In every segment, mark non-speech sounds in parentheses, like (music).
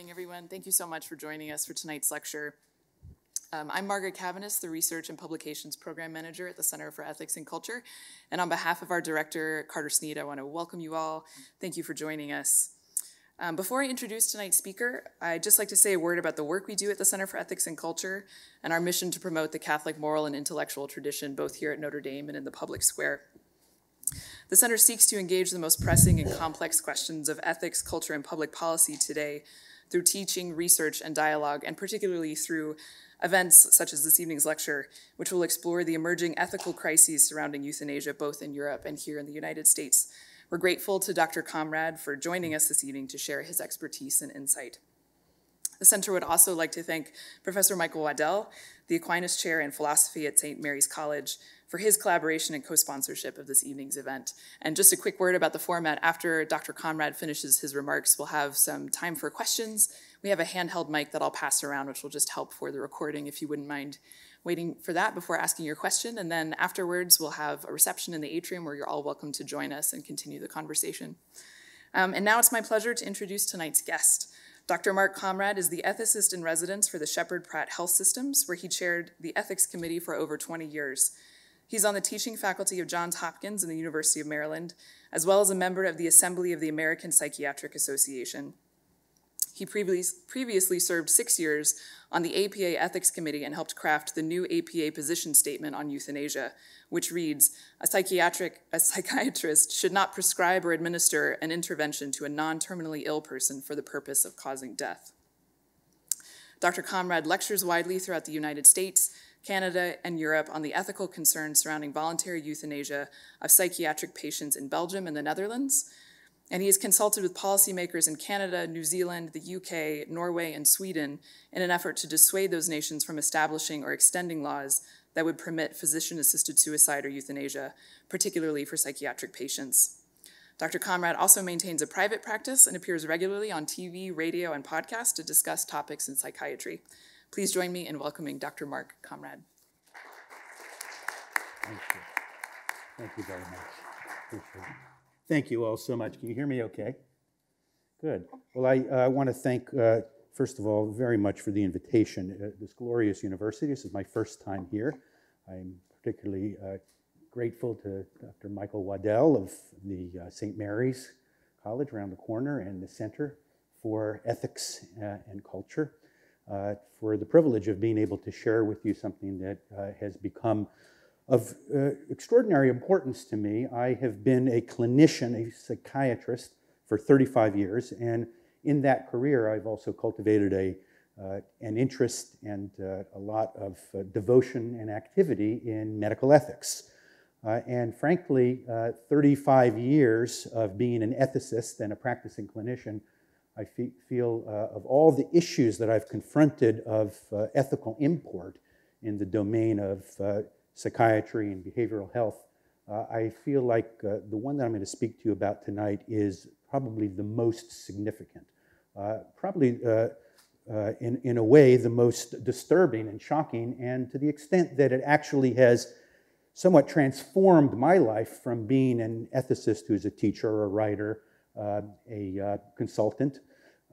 evening, everyone. Thank you so much for joining us for tonight's lecture. Um, I'm Margaret Cavanis, the Research and Publications Program Manager at the Center for Ethics and Culture. And on behalf of our director, Carter Snead, I want to welcome you all. Thank you for joining us. Um, before I introduce tonight's speaker, I'd just like to say a word about the work we do at the Center for Ethics and Culture and our mission to promote the Catholic moral and intellectual tradition both here at Notre Dame and in the public square. The center seeks to engage the most pressing and complex questions of ethics, culture, and public policy today through teaching, research, and dialogue, and particularly through events such as this evening's lecture, which will explore the emerging ethical crises surrounding euthanasia both in Europe and here in the United States. We're grateful to Dr. Komrad for joining us this evening to share his expertise and insight. The center would also like to thank Professor Michael Waddell, the Aquinas Chair in Philosophy at St. Mary's College, for his collaboration and co-sponsorship of this evening's event. And just a quick word about the format. After Dr. Komrad finishes his remarks, we'll have some time for questions. We have a handheld mic that I'll pass around, which will just help for the recording if you wouldn't mind waiting for that before asking your question. And then afterwards, we'll have a reception in the atrium where you're all welcome to join us and continue the conversation. Um, and now it's my pleasure to introduce tonight's guest. Dr. Mark Komrad is the ethicist in residence for the Sheppard Pratt Health Systems, where he chaired the ethics committee for over 20 years. He's on the teaching faculty of Johns Hopkins and the University of Maryland, as well as a member of the Assembly of the American Psychiatric Association. He previously served six years on the APA Ethics Committee and helped craft the new APA position statement on euthanasia, which reads, a, psychiatric, a psychiatrist should not prescribe or administer an intervention to a non-terminally ill person for the purpose of causing death. Dr. Komrad lectures widely throughout the United States, Canada, and Europe on the ethical concerns surrounding voluntary euthanasia of psychiatric patients in Belgium and the Netherlands. And he has consulted with policymakers in Canada, New Zealand, the UK, Norway, and Sweden in an effort to dissuade those nations from establishing or extending laws that would permit physician assisted suicide or euthanasia, particularly for psychiatric patients. Dr. Komrad also maintains a private practice and appears regularly on TV, radio, and podcasts to discuss topics in psychiatry. Please join me in welcoming Dr. Mark Komrad. Thank you. Thank you very much. Thank you all so much. Can you hear me okay? Good. Well, I uh, want to thank, uh, first of all, very much for the invitation. Uh, this glorious university, this is my first time here. I'm particularly uh, grateful to Dr. Michael Waddell of the uh, St. Mary's College around the corner and the Center for Ethics uh, and Culture uh, for the privilege of being able to share with you something that uh, has become of uh, extraordinary importance to me. I have been a clinician, a psychiatrist for 35 years, and in that career, I've also cultivated a uh, an interest and uh, a lot of uh, devotion and activity in medical ethics. and frankly, 35 years of being an ethicist and a practicing clinician I feel uh, of all the issues that I've confronted of uh, ethical import in the domain of uh, psychiatry and behavioral health, uh, I feel like uh, the one that I'm going to speak to you about tonight is probably the most significant. Uh, probably, in, in a way, the most disturbing and shocking, and to the extent that it actually has somewhat transformed my life from being an ethicist who's a teacher a writer, a consultant,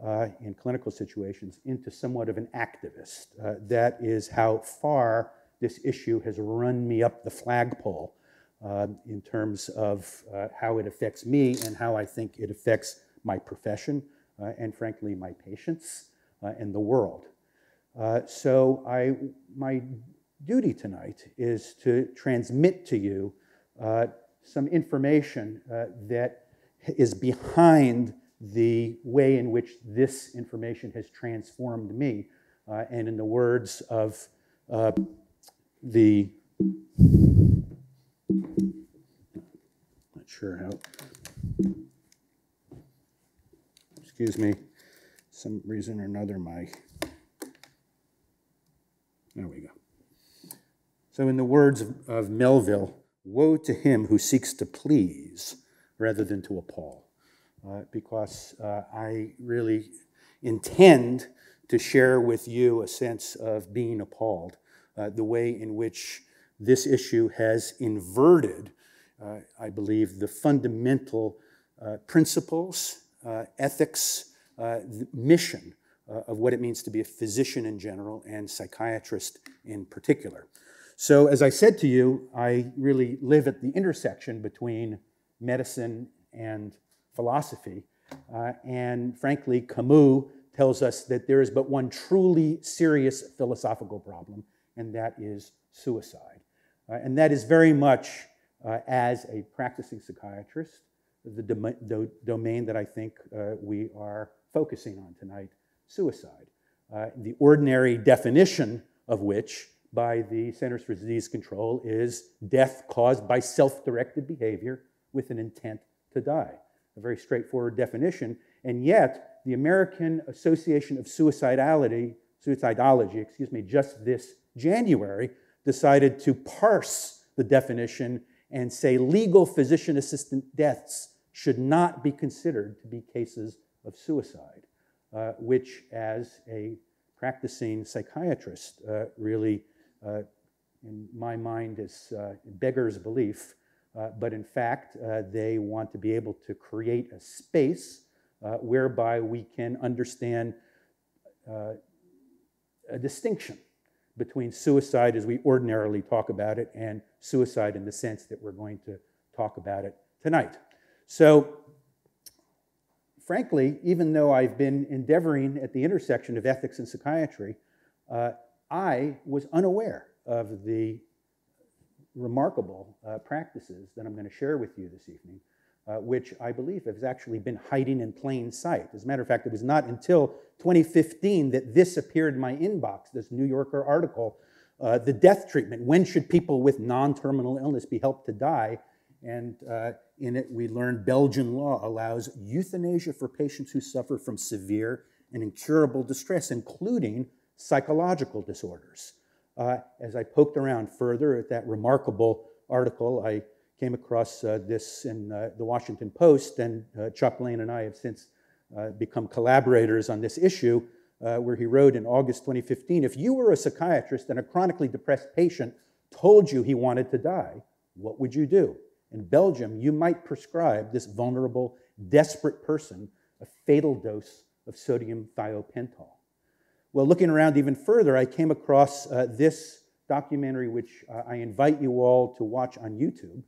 uh, in clinical situations into somewhat of an activist. Uh, that is how far this issue has run me up the flagpole uh, in terms of uh, how it affects me and how I think it affects my profession uh, and, frankly, my patients uh, and the world. so, I, my duty tonight is to transmit to you some information that is behind the way in which this information has transformed me. Uh, and in the words of uh, the, not sure how, excuse me, some reason or another, my, there we go. So, in the words of, of Melville, woe to him who seeks to please rather than to appall uh, because uh, I really intend to share with you a sense of being appalled, uh, the way in which this issue has inverted, uh, I believe, the fundamental uh, principles, ethics, mission of what it means to be a physician in general and psychiatrist in particular. So, as I said to you, I really live at the intersection between medicine and philosophy. Uh, and frankly, Camus tells us that there is but one truly serious philosophical problem, and that is suicide. Uh, and that is very much, uh, as a practicing psychiatrist, the dom- do- domain that I think uh, we are focusing on tonight suicide. Uh, the ordinary definition of which by the Centers for Disease Control is death caused by self directed behavior with an intent to die. A very straightforward definition. And yet, the American Association of Suicidality, Suicidology, excuse me, just this January decided to parse the definition and say legal physician assistant deaths should not be considered to be cases of suicide, uh, which, as a practicing psychiatrist, uh, really, uh, in my mind, is uh, beggars belief. Uh, but in fact, uh, they want to be able to create a space whereby we can understand a distinction between suicide as we ordinarily talk about it and suicide in the sense that we're going to talk about it tonight. So, frankly, even though I've been endeavoring at the intersection of ethics and psychiatry, uh, I was unaware of the remarkable uh, practices that I'm going to share with you this evening, uh, which I believe has actually been hiding in plain sight. As a matter of fact, it was not until 2015 that this appeared in my inbox, this New Yorker article, uh, The Death Treatment When Should People with Non Terminal Illness Be Helped to Die? And uh, in it, we learned Belgian law allows euthanasia for patients who suffer from severe and incurable distress, including psychological disorders. Uh, as I poked around further at that remarkable article, I came across uh, this in uh, the Washington Post, and uh, Chuck Lane and I have since uh, become collaborators on this issue, uh, where he wrote in August 2015 If you were a psychiatrist and a chronically depressed patient told you he wanted to die, what would you do? In Belgium, you might prescribe this vulnerable, desperate person a fatal dose of sodium thiopental. Well, looking around even further, I came across uh, this documentary, which uh, I invite you all to watch on YouTube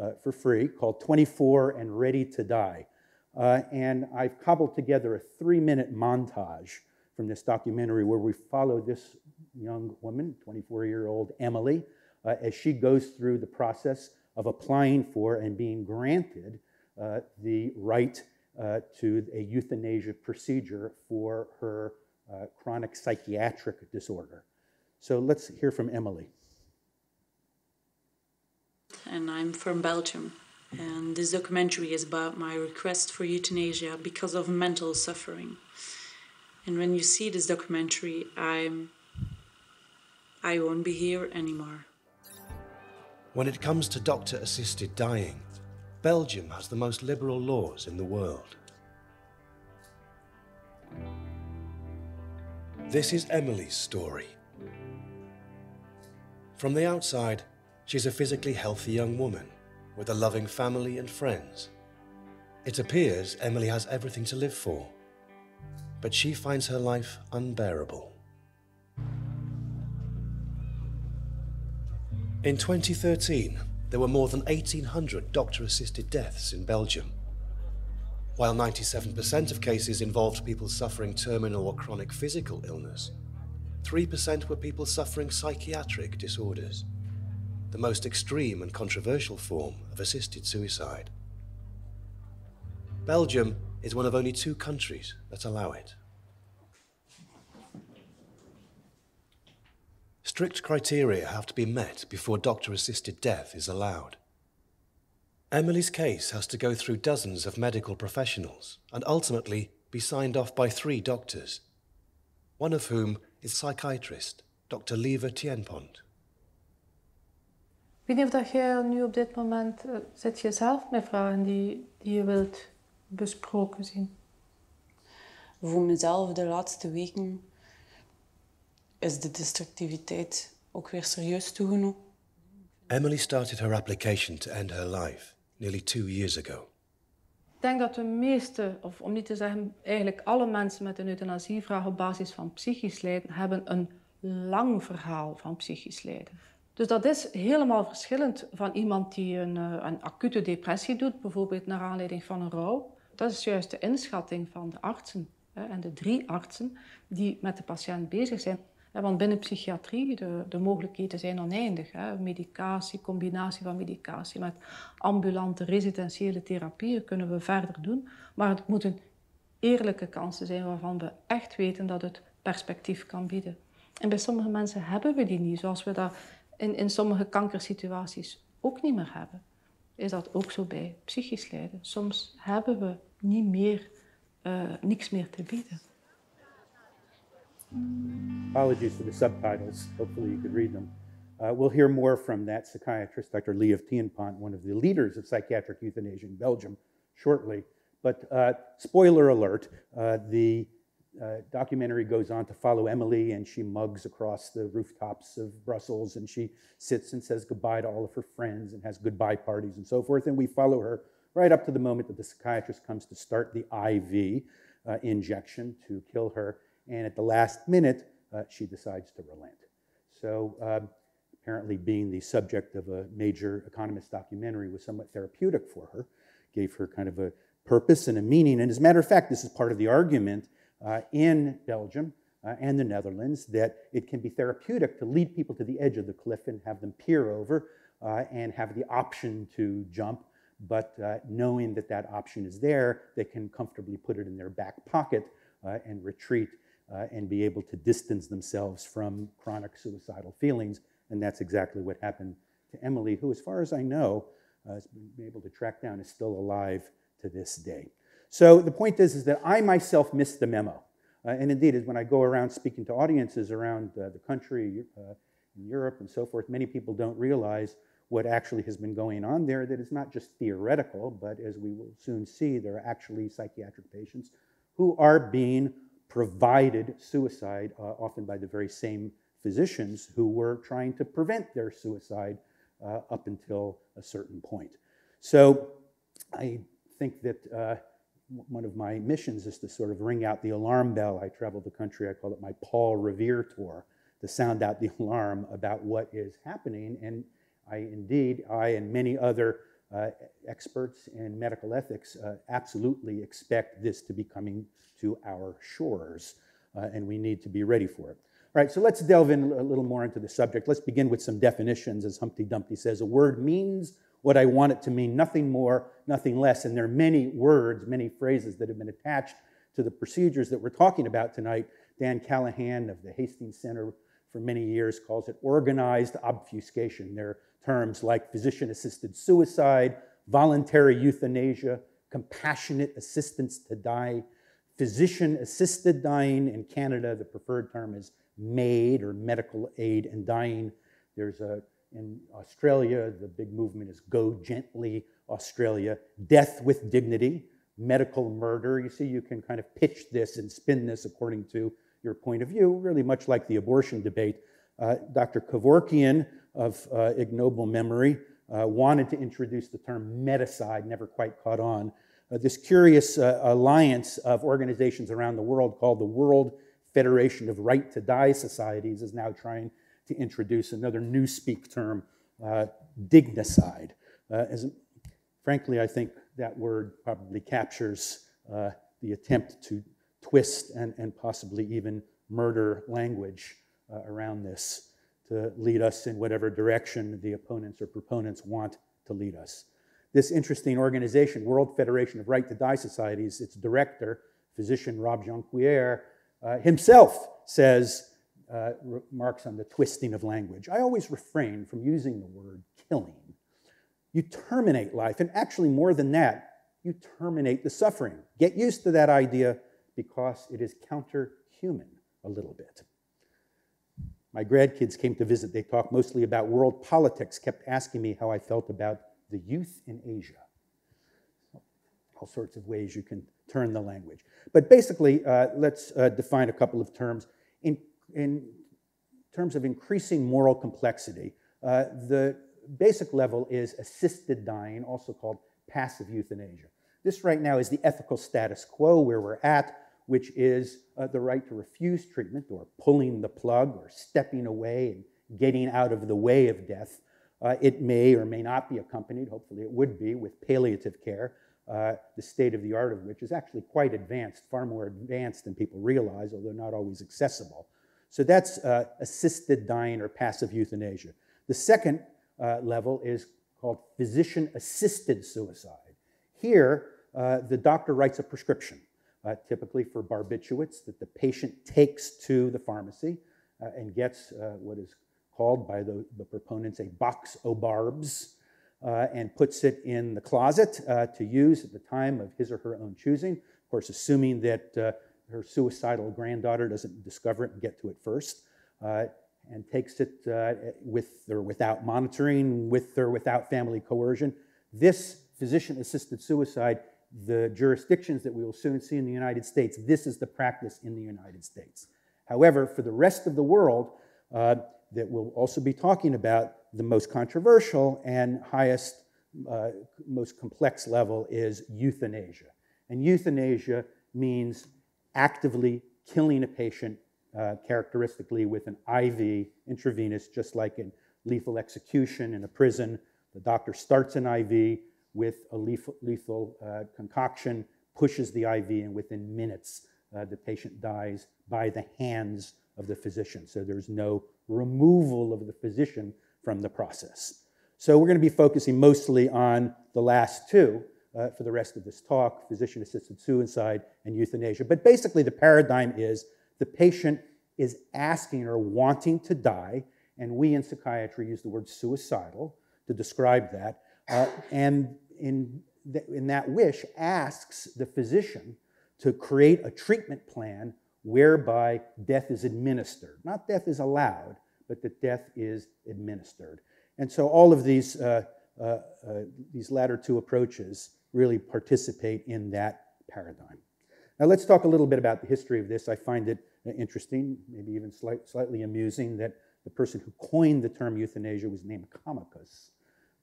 uh, for free, called 24 and Ready to Die. Uh, and I've cobbled together a three minute montage from this documentary where we follow this young woman, 24 year old Emily, uh, as she goes through the process of applying for and being granted uh, the right to a euthanasia procedure for her uh, chronic psychiatric disorder. So let's hear from Emily. And I'm from Belgium. And this documentary is about my request for euthanasia because of mental suffering. And when you see this documentary, I'm I won't be here anymore. When it comes to doctor assisted dying, Belgium has the most liberal laws in the world. This is Emily's story. From the outside, she's a physically healthy young woman with a loving family and friends. It appears Emily has everything to live for, but she finds her life unbearable. In 2013, there were more than 1,800 doctor assisted deaths in Belgium. While 97% of cases involved people suffering terminal or chronic physical illness, 3% were people suffering psychiatric disorders, the most extreme and controversial form of assisted suicide. Belgium is one of only two countries that allow it. Strict criteria have to be met before doctor assisted death is allowed. Emily's case has to go through dozens of medical professionals and ultimately be signed off by three doctors, one of whom is psychiatrist Dr. Lieve Tienpont. Ik weet niet of dat jij nu op dit moment uh, zit je zelf met vragen die, die je wilt besproken zien. Voor mezelf de laatste weken is de destructiviteit ook weer serieus toegenomen. Emily started her application to end her life nearly two years ago. denk dat de meeste, of om niet te zeggen eigenlijk alle mensen met een euthanasievraag op basis van psychisch lijden, hebben een lang verhaal van psychisch lijden. Dus dat is helemaal verschillend van iemand die een, eh, een acute depressie doet, bijvoorbeeld naar aanleiding van een rouw. Dat is juist de inschatting van de artsen hè, en de drie artsen die met de patiënt bezig zijn. Want binnen psychiatrie, de, de mogelijkheden zijn oneindig. Hè. Medicatie, combinatie van medicatie met ambulante residentiële therapieën kunnen we verder doen. Maar het moeten eerlijke kansen zijn waarvan we echt weten dat het perspectief kan bieden. En bij sommige mensen hebben we die niet, zoals we dat in, in sommige kankersituaties ook niet meer hebben. Is dat ook zo bij psychisch lijden? Soms hebben we niet meer, uh, niks meer te bieden. Apologies for the subtitles. Hopefully you could read them. Uh, we'll hear more from that psychiatrist, Dr. Lieve Tienpont, one of the leaders of psychiatric euthanasia in Belgium, shortly. But uh, spoiler alert, uh, the uh, documentary goes on to follow Emily, and she mugs across the rooftops of Brussels, and she sits and says goodbye to all of her friends and has goodbye parties and so forth. And we follow her right up to the moment that the psychiatrist comes to start the IV uh, injection to kill her. And at the last minute, uh, she decides to relent. So, um, apparently, being the subject of a major economist documentary was somewhat therapeutic for her, gave her kind of a purpose and a meaning. And as a matter of fact, this is part of the argument uh, in Belgium uh, and the Netherlands that it can be therapeutic to lead people to the edge of the cliff and have them peer over uh, and have the option to jump. But uh, knowing that that option is there, they can comfortably put it in their back pocket uh, and retreat uh, and be able to distance themselves from chronic suicidal feelings. And that's exactly what happened to Emily, who, as far as I know, has been able to track down, is still alive to this day. So the point is, is that I myself missed the memo. Uh, and indeed, is when I go around speaking to audiences around uh, the country, uh, in Europe and so forth, many people don't realize what actually has been going on there, that it's not just theoretical, but as we will soon see, there are actually psychiatric patients who are being provided suicide, uh, often by the very same physicians who were trying to prevent their suicide uh, up until a certain point. So I think that uh, one of my missions is to sort of ring out the alarm bell. I travel the country, I call it my Paul Revere tour, to sound out the (laughs) alarm about what is happening. And I indeed, I and many other uh, experts in medical ethics uh, absolutely expect this to be coming to our shores, uh, and we need to be ready for it. All right, so let's delve in a little more into the subject. Let's begin with some definitions. As Humpty Dumpty says, a word means what I want it to mean, nothing more, nothing less. And there are many words, many phrases that have been attached to the procedures that we're talking about tonight. Dan Callahan of the Hastings Center for many years calls it organized obfuscation. There are terms like physician assisted suicide, voluntary euthanasia, compassionate assistance to die, physician assisted dying. In Canada, the preferred term is MAID or medical aid and dying. There's a in Australia, the big movement is Go Gently Australia, death with dignity, medical murder. You see, you can kind of pitch this and spin this according to your point of view, really much like the abortion debate. Uh, Dr. Kevorkian of uh, ignoble memory uh, wanted to introduce the term medicide, never quite caught on. Uh, this curious uh, alliance of organizations around the world called the World Federation of Right to Die Societies is now trying to introduce another new speak term, dignicide. As, frankly, I think that word probably captures uh, the attempt to twist and, and possibly even murder language uh, around this to lead us in whatever direction the opponents or proponents want to lead us. This interesting organization, World Federation of Right to Die Societies, its director, physician Rob Jonquière, uh, himself says uh, remarks on the twisting of language. I always refrain from using the word killing. You terminate life, and actually, more than that, you terminate the suffering. Get used to that idea because it is counter-human a little bit. My grandkids came to visit. They talked mostly about world politics, kept asking me how I felt about the youth in Asia. All sorts of ways you can turn the language. But basically, uh, let's uh, define a couple of terms. In in terms of increasing moral complexity, uh, the basic level is assisted dying, also called passive euthanasia. This right now is the ethical status quo where we're at, which is uh, the right to refuse treatment or pulling the plug or stepping away and getting out of the way of death. Uh, it may or may not be accompanied, hopefully it would be, with palliative care, uh, the state of the art of which is actually quite advanced, far more advanced than people realize, although not always accessible. So that's uh, assisted dying or passive euthanasia. The second uh, level is called physician assisted suicide. Here, uh, the doctor writes a prescription, uh, typically for barbiturates, that the patient takes to the pharmacy uh, and gets uh, what is called by the, the, proponents a box o' barbs uh, and puts it in the closet to use at the time of his or her own choosing. Of course, assuming that her suicidal granddaughter doesn't discover it and get to it first and takes it uh, with or without monitoring, with or without family coercion. This physician assisted suicide, the jurisdictions that we will soon see in the United States, this is the practice in the United States. However, for the rest of the world, uh, that we'll also be talking about, the most controversial and highest, uh, most complex level is euthanasia. And euthanasia means actively killing a patient uh, characteristically with an IV intravenous, just like in lethal execution in a prison. The doctor starts an IV with a lethal, lethal uh, concoction, pushes the IV, and within minutes, uh, the patient dies by the hands of the physician. So there's no removal of the physician from the process. So we're going to be focusing mostly on the last two uh, for the rest of this talk physician assisted suicide and euthanasia. But basically, the paradigm is the patient is asking or wanting to die, and we in psychiatry use the word suicidal to describe that, uh, and in, th- in that wish asks the physician to create a treatment plan whereby death is administered. Not death is allowed, but that death is administered. And so all of these, uh, uh, uh these latter two approaches really participate in that paradigm. Now let's talk a little bit about the history of this. I find it interesting, maybe even slight, slightly amusing, that the person who coined the term euthanasia was named Comicus.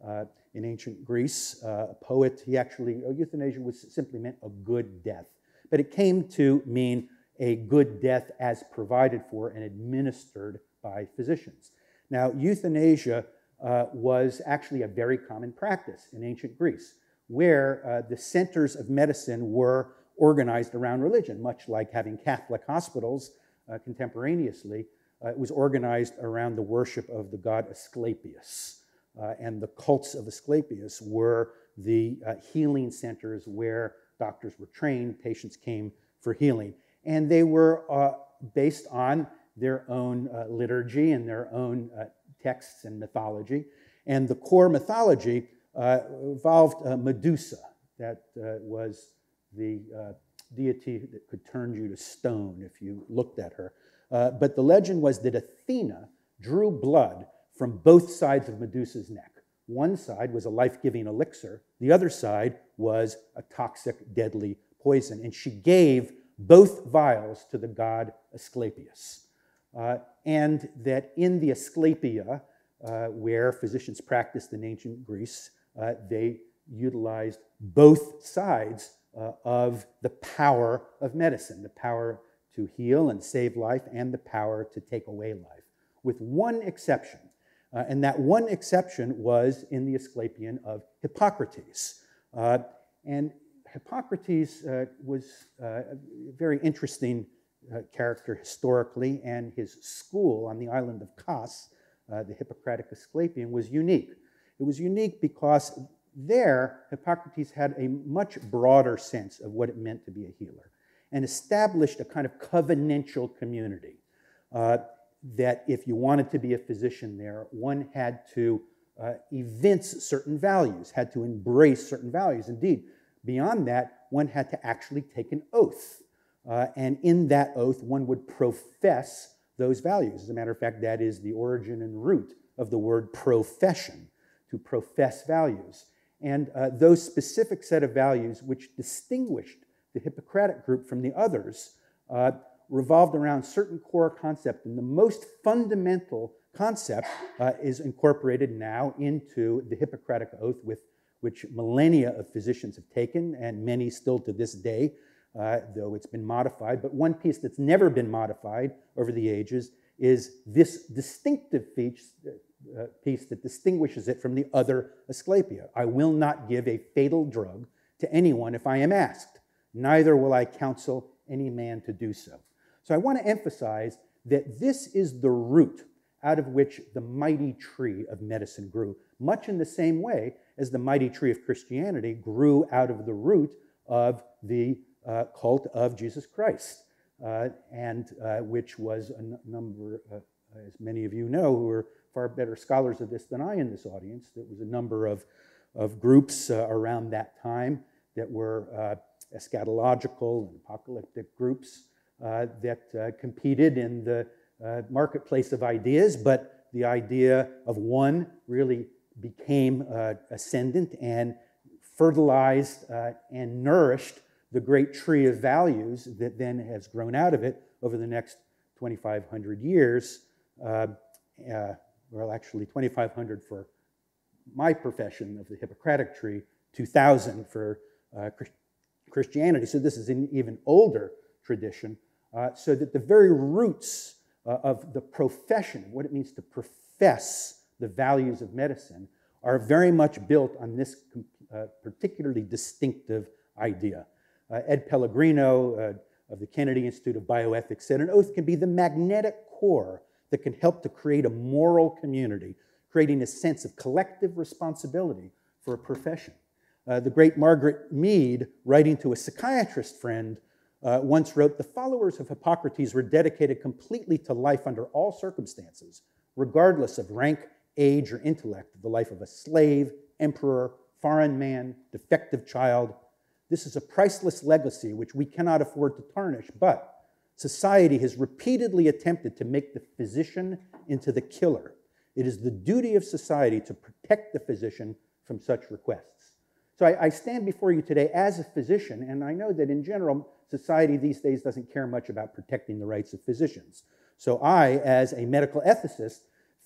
Uh, in ancient Greece, uh, a poet, he actually, euthanasia was simply meant a good death. But it came to mean a good death as provided for and administered by physicians. Now, euthanasia uh, was actually a very common practice in ancient Greece, where uh, the centers of medicine were organized around religion, much like having Catholic hospitals uh, contemporaneously. Uh, it was organized around the worship of the god Asclepius. Uh, and the cults of Asclepius were the uh, healing centers where doctors were trained, patients came for healing. And they were uh, based on their own uh, liturgy and their own texts and mythology. And the core mythology involved Medusa, that was the uh, deity that could turn you to stone if you looked at her. Uh, but the legend was that Athena drew blood from both sides of Medusa's neck. One side was a life giving elixir, the other side was a toxic, deadly poison. And she gave both vials to the god Asclepius. Uh, and that in the Asclepia, uh, where physicians practiced in ancient Greece, uh, they utilized both sides uh, of the power of medicine, the power to heal and save life, and the power to take away life, with one exception. Uh, and that one exception was in the Asclepian of Hippocrates. Uh, and Hippocrates uh, was uh, a very interesting uh, character historically, and his school on the island of Kos, the Hippocratic Asclepian, was unique. It was unique because there, Hippocrates had a much broader sense of what it meant to be a healer and established a kind of covenantal community. That if you wanted to be a physician there, one had to uh, evince certain values, had to embrace certain values. Indeed, beyond that, one had to actually take an oath. Uh, and in that oath, one would profess those values. As a matter of fact, that is the origin and root of the word profession, to profess values and uh, those specific set of values which distinguished the Hippocratic group from the others uh, revolved around certain core concepts. And the most fundamental concept uh, is incorporated now into the Hippocratic Oath with which millennia of physicians have taken, and many still to this day, uh, though it's been modified. But one piece that's never been modified over the ages is this distinctive piece, uh, piece that distinguishes it from the other Asclepia. I will not give a fatal drug to anyone if I am asked, neither will I counsel any man to do so. So I want to emphasize that this is the root out of which the mighty tree of medicine grew, much in the same way as the mighty tree of Christianity grew out of the root of the uh, cult of Jesus Christ, uh, and uh, which was a number, uh, as many of you know, who are far better scholars of this than I in this audience. There was a number of, of groups uh, around that time that were uh, eschatological and apocalyptic groups that competed in the uh, marketplace of ideas, but the idea of one really became uh, ascendant and fertilized uh, and nourished the great tree of values that then has grown out of it over the next 2,500 years. Uh, uh, well, actually, 2,500 for my profession of the Hippocratic tree, 2,000 for uh, Christianity. So this is an even older tradition. So that the very roots uh, of the profession, what it means to profess the values of medicine, are very much built on this uh, particularly distinctive idea. Uh, Ed Pellegrino uh, of the Kennedy Institute of Bioethics said an oath can be the magnetic core that can help to create a moral community, creating a sense of collective responsibility for a profession. Uh, the great Margaret Mead, writing to a psychiatrist friend, uh, once wrote The followers of Hippocrates were dedicated completely to life under all circumstances, regardless of rank, age, or intellect, the life of a slave, emperor, foreign man, defective child. This is a priceless legacy which we cannot afford to tarnish, but society has repeatedly attempted to make the physician into the killer. It is the duty of society to protect the physician from such requests. So I, I stand before you today as a physician, and I know that in general, society these days doesn't care much about protecting the rights of physicians. So I, as a medical ethicist,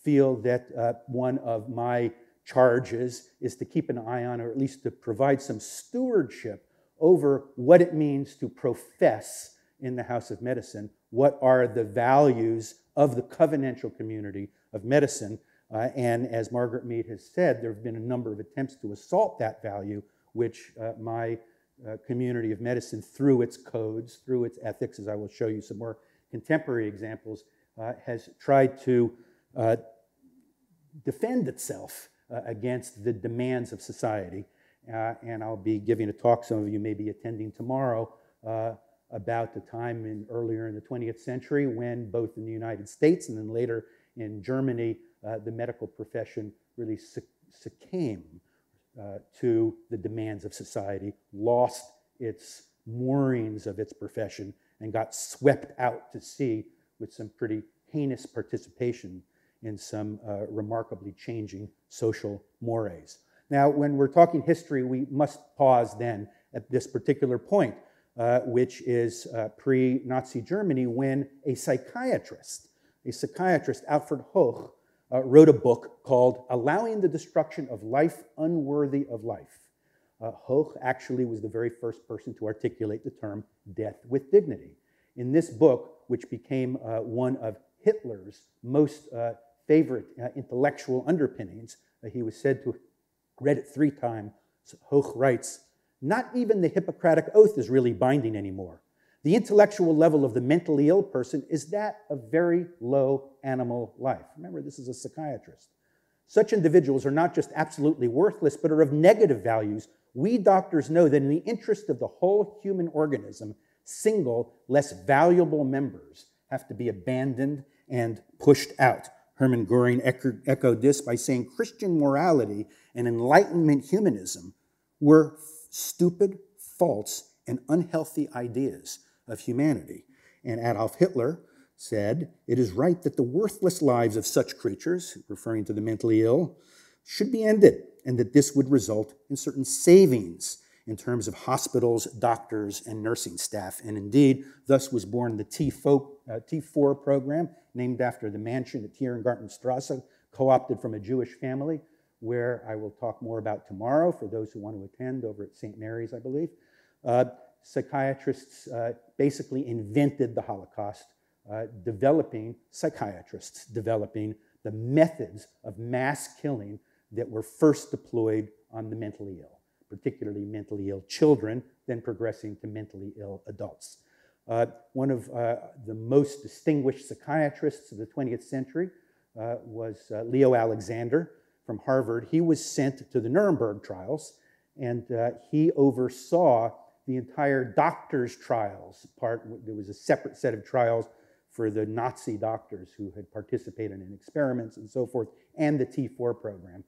feel that uh, one of my charges is to keep an eye on, or at least to provide some stewardship over what it means to profess in the House of Medicine. What are the values of the covenantal community of medicine? Uh, and as Margaret Mead has said, there have been a number of attempts to assault that value, which uh, my uh, community of medicine through its codes, through its ethics, as I will show you some more contemporary examples, uh, has tried to uh, defend itself uh, against the demands of society. Uh, and I'll be giving a talk, some of you may be attending tomorrow, about the time in earlier in the 20th century when both in the United States and then later in Germany, the medical profession really succumbed uh, to the demands of society, lost its moorings of its profession, and got swept out to sea with some pretty heinous participation in some uh, remarkably changing social mores. Now, when we're talking history, we must pause then at this particular point, uh, which is uh, pre Nazi Germany, when a psychiatrist, a psychiatrist, Alfred Hoche, uh, wrote a book called Allowing the Destruction of Life Unworthy of Life. Uh, Hoche actually was the very first person to articulate the term death with dignity. In this book, which became uh, one of Hitler's most uh, favorite uh, intellectual underpinnings, uh, he was said to have read it three times. Hoche writes, Not even the Hippocratic Oath is really binding anymore. The intellectual level of the mentally ill person is that of very low animal life. Remember, this is a psychiatrist. Such individuals are not just absolutely worthless, but are of negative values. We doctors know that in the interest of the whole human organism, single, less valuable members have to be abandoned and pushed out. Hermann Goring echoed this by saying Christian morality and Enlightenment humanism were stupid, false, and unhealthy ideas of humanity. And Adolf Hitler said, It is right that the worthless lives of such creatures, referring to the mentally ill, should be ended, and that this would result in certain savings in terms of hospitals, doctors, and nursing staff. And indeed, thus was born the T4, uh, T4 program, named after the mansion at Tiergartenstrasse, co opted from a Jewish family, where I will talk more about tomorrow for those who want to attend over at St. Mary's, I believe. Uh, psychiatrists uh, basically invented the Holocaust, uh, developing psychiatrists, developing the methods of mass killing that were first deployed on the mentally ill, particularly mentally ill children, then progressing to mentally ill adults. Uh, one of uh, the most distinguished psychiatrists of the 20th century uh, was uh, Leo Alexander from Harvard. He was sent to the Nuremberg trials, and he oversaw the entire doctors' trials part. There was a separate set of trials for the Nazi doctors who had participated in experiments and so forth, and the T4 program.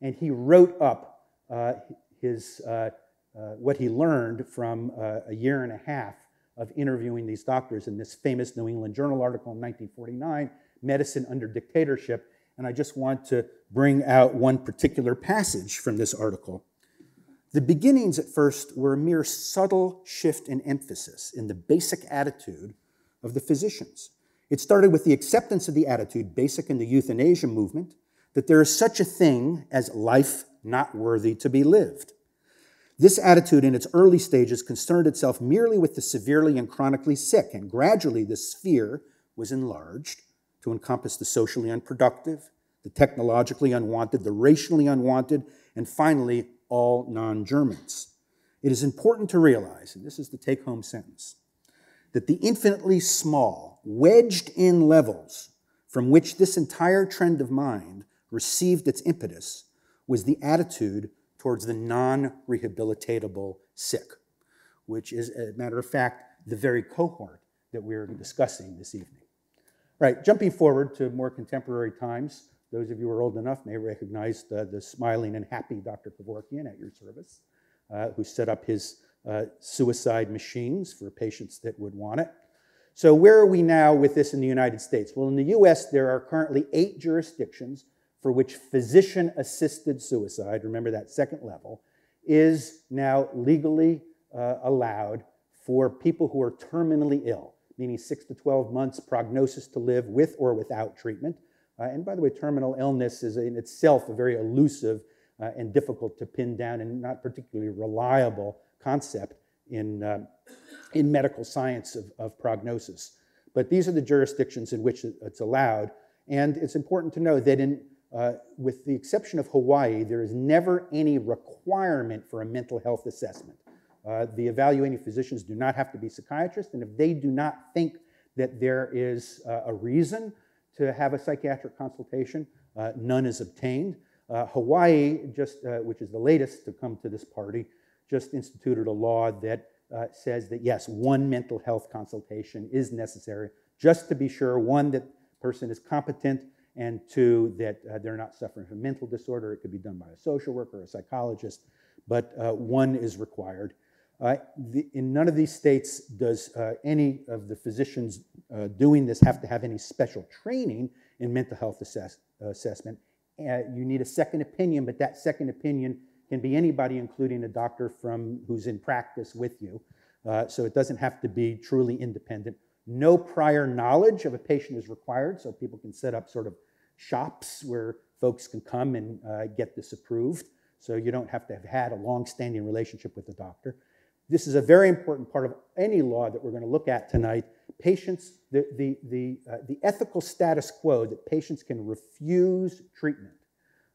And he wrote up uh, his, uh, uh, what he learned from uh, a year and a half of interviewing these doctors in this famous New England Journal article in 1949, Medicine Under Dictatorship. And I just want to bring out one particular passage from this article. The beginnings at first were a mere subtle shift in emphasis in the basic attitude of the physicians. It started with the acceptance of the attitude, basic in the euthanasia movement, that there is such a thing as life not worthy to be lived. This attitude in its early stages concerned itself merely with the severely and chronically sick, and gradually this sphere was enlarged to encompass the socially unproductive, the technologically unwanted, the racially unwanted, and finally all non Germans. It is important to realize, and this is the take home sentence, that the infinitely small, wedged in levels from which this entire trend of mind received its impetus was the attitude towards the non rehabilitatable sick, which is, as a matter of fact, the very cohort that we're discussing this evening. Right, jumping forward to more contemporary times, those of you who are old enough may recognize the, the smiling and happy Dr. Kevorkian at your service, uh, who set up his uh, suicide machines for patients that would want it. So, where are we now with this in the United States? Well, in the US, there are currently eight jurisdictions for which physician assisted suicide, remember that second level, is now legally uh, allowed for people who are terminally ill, meaning six to 12 months prognosis to live with or without treatment. Uh, and by the way, terminal illness is in itself a very elusive uh, and difficult to pin down and not particularly reliable concept in, uh, in medical science of, of prognosis. But these are the jurisdictions in which it's allowed. And it's important to know that in, uh, with the exception of Hawaii, there is never any requirement for a mental health assessment. Uh, the evaluating physicians do not have to be psychiatrists, and if they do not think that there is uh, a reason to have a psychiatric consultation. Uh, none is obtained. Uh, Hawaii, just, uh, which is the latest to come to this party, just instituted a law that uh, says that yes, one mental health consultation is necessary, just to be sure one, that person is competent, and two, that uh, they're not suffering from mental disorder. It could be done by a social worker or a psychologist, but one is required. The, in none of these states does uh, any of the physicians uh, doing this have to have any special training in mental health assess assessment. Uh, you need a second opinion, but that second opinion can be anybody, including a doctor from who's in practice with you. Uh, so it doesn't have to be truly independent. No prior knowledge of a patient is required, so people can set up sort of shops where folks can come and uh, get this approved. So you don't have to have had a long-standing relationship with the doctor. This is a very important part of any law that we're going to look at tonight. Patients, the, the, the, uh, the ethical status quo that patients can refuse treatment,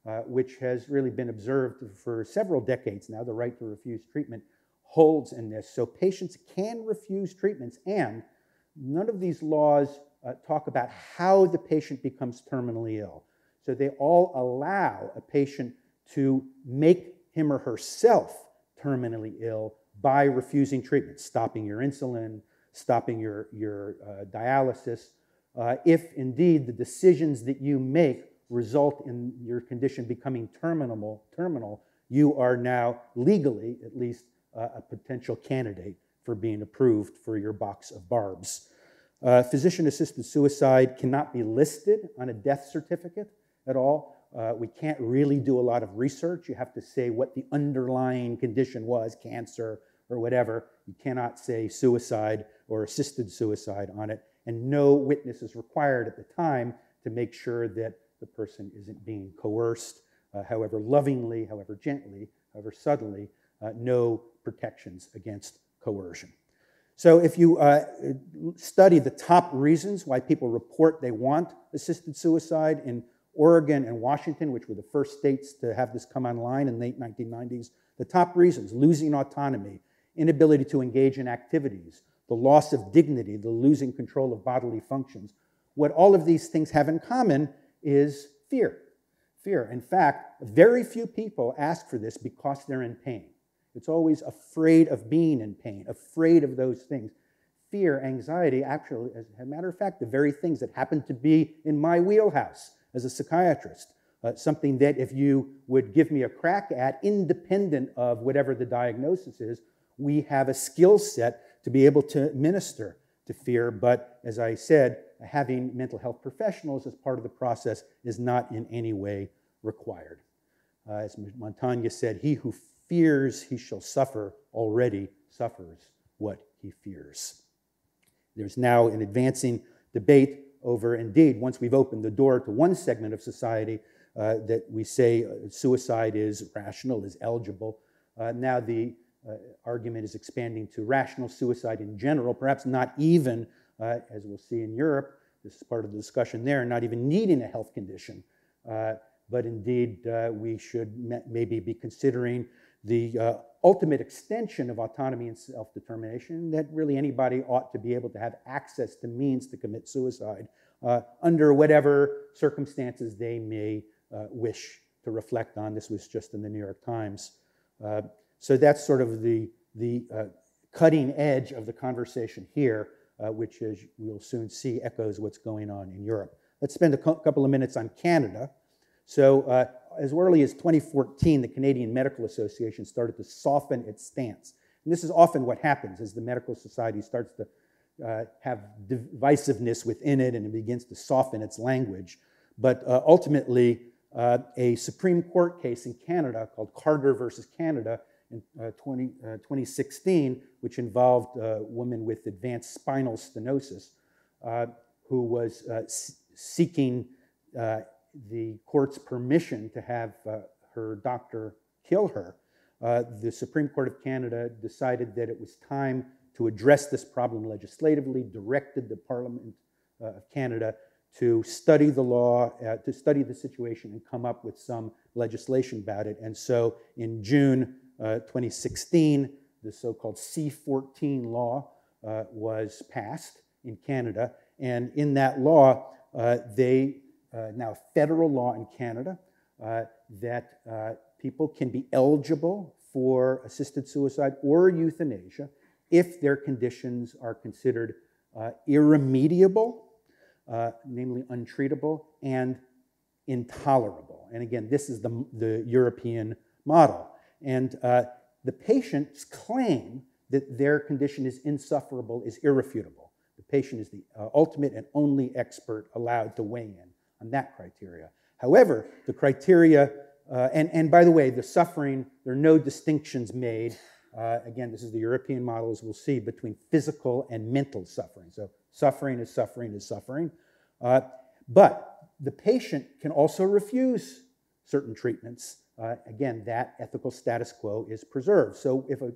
uh, which has really been observed for several decades now, the right to refuse treatment holds in this. So patients can refuse treatments, and none of these laws uh, talk about how the patient becomes terminally ill. So they all allow a patient to make him or herself terminally ill by refusing treatment, stopping your insulin, stopping your, your uh, dialysis, uh, if indeed the decisions that you make result in your condition becoming terminal, terminal you are now legally, at least, uh, a potential candidate for being approved for your box of barbs. Uh, physician assisted suicide cannot be listed on a death certificate at all. Uh, we can't really do a lot of research. You have to say what the underlying condition was, cancer or whatever. You cannot say suicide or assisted suicide on it. And no witness is required at the time to make sure that the person isn't being coerced uh, however lovingly, however gently, however subtly, uh, no protections against coercion. So if you uh, study the top reasons why people report they want assisted suicide in Oregon and Washington, which were the first states to have this come online in the late 1990s, the top reasons losing autonomy, inability to engage in activities, the loss of dignity, the losing control of bodily functions. What all of these things have in common is fear. Fear. In fact, very few people ask for this because they're in pain. It's always afraid of being in pain, afraid of those things. Fear, anxiety, actually, as a matter of fact, the very things that happen to be in my wheelhouse as a psychiatrist. Uh, something that if you would give me a crack at, independent of whatever the diagnosis is, we have a skill set to be able to minister to fear. But as I said, having mental health professionals as part of the process is not in any way required. Uh, as Montaigne said, he who fears he shall suffer already suffers what he fears. There's now an advancing debate over, indeed, once we've opened the door to one segment of society, uh, that we say uh, suicide is rational, is eligible. Uh, now the uh, argument is expanding to rational suicide in general, perhaps not even, uh, as we'll see in Europe, this is part of the discussion there, not even needing a health condition. Uh, but indeed, we should maybe be considering the uh, ultimate extension of autonomy and self determination, that really anybody ought to be able to have access to means to commit suicide uh, under whatever circumstances they may uh, wish to reflect on. This was just in the New York Times. Uh, so that's sort of the, the uh, cutting edge of the conversation here, uh, which, as we'll soon see, echoes what's going on in Europe. Let's spend a couple of minutes on Canada. So, as early as 2014, the Canadian Medical Association started to soften its stance. And this is often what happens as the medical society starts to uh, have divisiveness within it and it begins to soften its language. But uh, ultimately, uh, a Supreme Court case in Canada called Carter versus Canada in uh, 20, uh, 2016, which involved a woman with advanced spinal stenosis uh, who was seeking the court's permission to have uh, her doctor kill her, uh, the Supreme Court of Canada decided that it was time to address this problem legislatively, directed the Parliament uh, of Canada to study the law, uh, to study the situation, and come up with some legislation about it. And so in June uh, 2016, the so called C14 law uh, was passed in Canada. And in that law, they uh, now federal law in Canada uh, that uh, people can be eligible for assisted suicide or euthanasia if their conditions are considered uh, irremediable, uh, namely untreatable, and intolerable. And again, this is the, the European model. And uh, the patient's claim that their condition is insufferable is irrefutable. The patient is the ultimate and only expert allowed to weigh in on that criteria. However, the criteria, uh, and, and by the way, the suffering, there are no distinctions made. Uh, again, this is the European model, as we'll see, between physical and mental suffering. So, suffering is suffering is suffering. Uh, but the patient can also refuse certain treatments. Uh, again, that ethical status quo is preserved. So, if a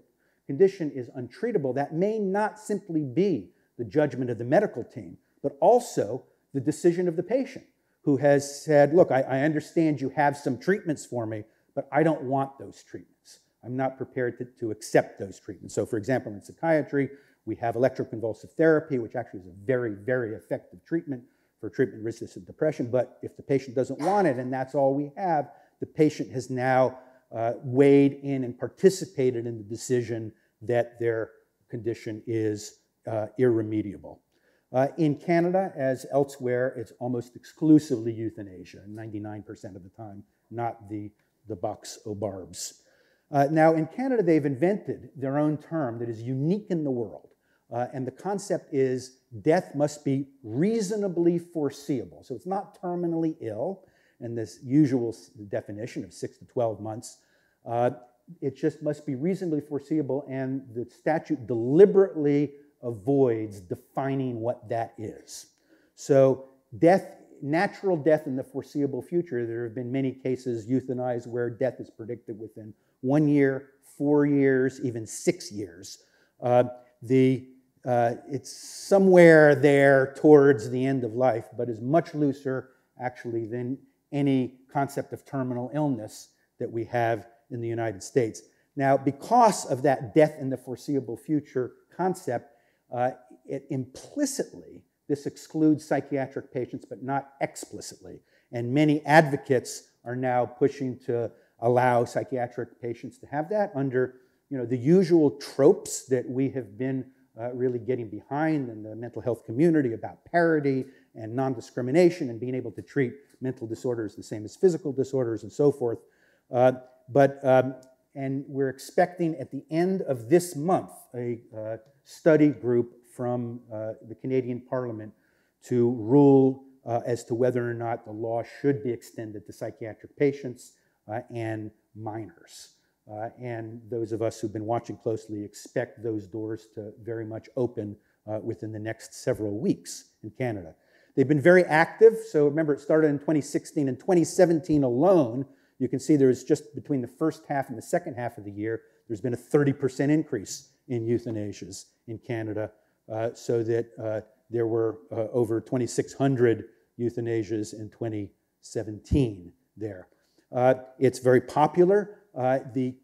condition is untreatable, that may not simply be the judgment of the medical team, but also the decision of the patient who has said, Look, I, I, understand you have some treatments for me, but I don't want those treatments. I'm not prepared to, to accept those treatments. So, for example, in psychiatry, we have electroconvulsive therapy, which actually is a very, very effective treatment for treatment resistant depression. But if the patient doesn't want it and that's all we have, the patient has now uh, weighed in and participated in the decision that their condition is uh, irremediable. Uh, in Canada, as elsewhere, it's almost exclusively euthanasia, 99% of the time, not the, the bucks or barbs. Uh, now, in Canada, they've invented their own term that is unique in the world. Uh, and the concept is death must be reasonably foreseeable. So it's not terminally ill in this usual definition of six to 12 months. Uh, it just must be reasonably foreseeable, and the statute deliberately avoids defining what that is. So, death natural death in the foreseeable future, there have been many cases euthanized where death is predicted within one year, four years, even six years. Uh, the, uh, it's somewhere there towards the end of life, but is much looser actually than any concept of terminal illness that we have in the United States. Now, because of that death in the foreseeable future concept, uh, it implicitly, this excludes psychiatric patients, but not explicitly. And many advocates are now pushing to allow psychiatric patients to have that under you know, the usual tropes that we have been uh, really getting behind in the mental health community about parity and non discrimination and being able to treat mental disorders the same as physical disorders and so forth. Uh, but, um, and we're expecting at the end of this month a uh, study group from uh, the Canadian Parliament to rule uh, as to whether or not the law should be extended to psychiatric patients uh, and minors. Uh, and those of us who've been watching closely expect those doors to very much open uh, within the next several weeks in Canada. They've been very active. So remember, it started in 2016 and 2017 alone. You can see there's just between the first half and the second half of the year, there's been a 30% increase in euthanasias in Canada, uh, so that uh, there were uh, over 2,600 euthanasias in 2017 there. Uh, it's very popular. Uh, the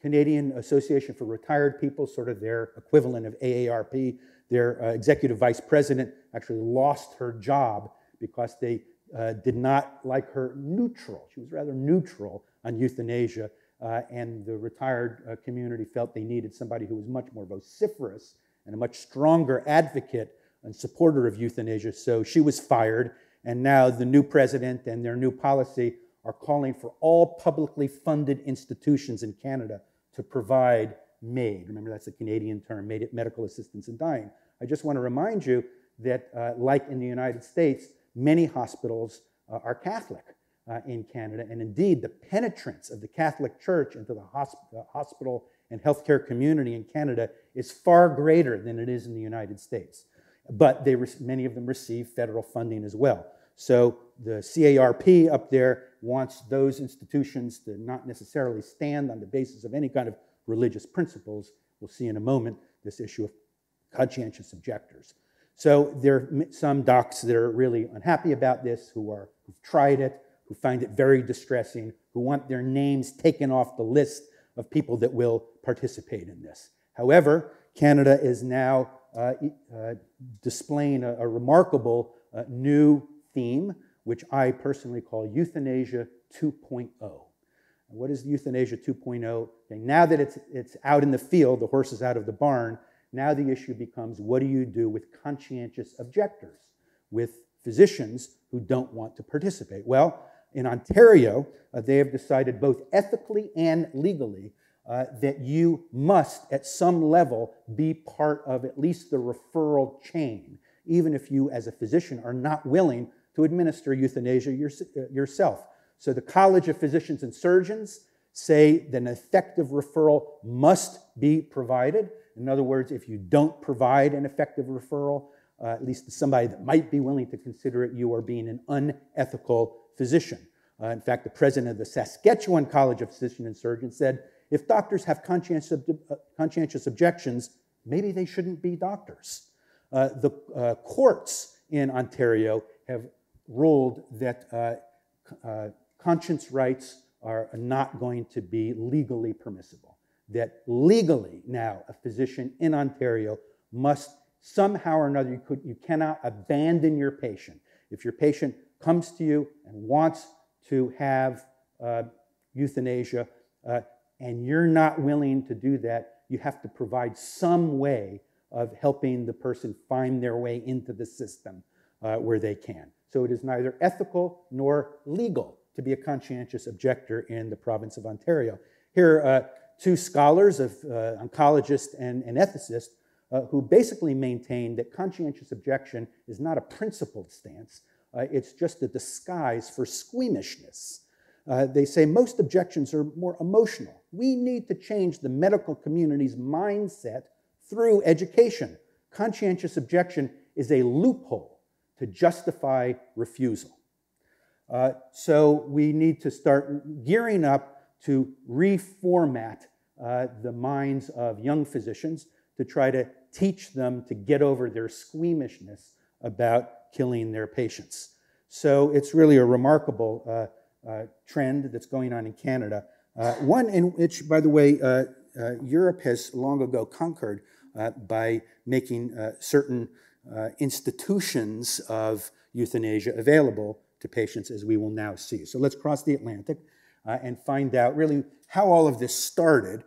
Canadian Association for Retired People, sort of their equivalent of AARP, their uh, executive vice president actually lost her job because they uh, did not like her neutral. She was rather neutral on euthanasia, uh, and the retired uh, community felt they needed somebody who was much more vociferous and a much stronger advocate and supporter of euthanasia. So she was fired, and now the new president and their new policy are calling for all publicly funded institutions in Canada to provide MAID. Remember, that's a Canadian term, medical assistance in dying. I just want to remind you that, uh, like in the United States, many hospitals uh, are Catholic uh, in Canada. And indeed, the penetrance of the Catholic Church into the hosp- hospital and healthcare community in Canada is far greater than it is in the United States. But they re- many of them receive federal funding as well. So the CARP up there wants those institutions to not necessarily stand on the basis of any kind of religious principles. We'll see in a moment this issue of conscientious objectors. So there are some docs that are really unhappy about this, who are who've tried it, who find it very distressing, who want their names taken off the list of people that will participate in this. However, Canada is now uh, uh, displaying a, a remarkable uh, new theme, which I personally call Euthanasia 2.0. What is Euthanasia 2.0? Okay, now that it's, it's out in the field, the horse is out of the barn, now the issue becomes what do you do with conscientious objectors, with physicians who don't want to participate? Well, in Ontario, uh, they have decided both ethically and legally uh, that you must, at some level, be part of at least the referral chain, even if you, as a physician, are not willing to administer euthanasia your, uh, yourself. So the College of Physicians and Surgeons say that an effective referral must be provided. In other words, if you don't provide an effective referral, uh, at least to somebody that might be willing to consider it, you are being an unethical physician. Uh, in fact, the president of the Saskatchewan College of Physicians and Surgeons said if doctors have conscientious, uh, conscientious objections, maybe they shouldn't be doctors. Uh, the uh, courts in Ontario have ruled that conscience rights are not going to be legally permissible. That legally now a physician in Ontario must somehow or another, you, could, you cannot abandon your patient. If your patient comes to you and wants to have uh, euthanasia uh, and you're not willing to do that, you have to provide some way of helping the person find their way into the system uh, where they can. So it is neither ethical nor legal to be a conscientious objector in the province of Ontario. Here uh, two scholars, of uh, oncologist and an ethicist, uh, who basically maintain that conscientious objection is not a principled stance, uh, it's just a disguise for squeamishness. Uh, they say most objections are more emotional. We need to change the medical community's mindset through education. Conscientious objection is a loophole to justify refusal. Uh, so we need to start gearing up to reformat uh, the minds of young physicians to try to teach them to get over their squeamishness about killing their patients. So it's really a remarkable uh, uh, trend that's going on in Canada. Uh, one in which, by the way, uh, uh, Europe has long ago conquered by making certain institutions of euthanasia available to patients, as we will now see. So let's cross the Atlantic and find out really how all of this started,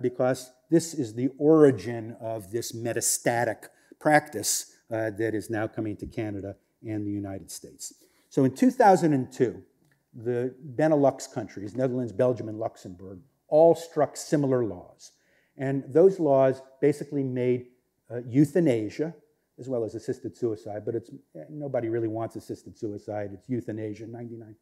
because this is the origin of this metastatic practice uh, that is now coming to Canada and the United States. So in 2002, the Benelux countries, Netherlands, Belgium, and Luxembourg, all struck similar laws. And those laws basically made uh, euthanasia, as well as assisted suicide, but it's, nobody really wants assisted suicide. It's euthanasia 99%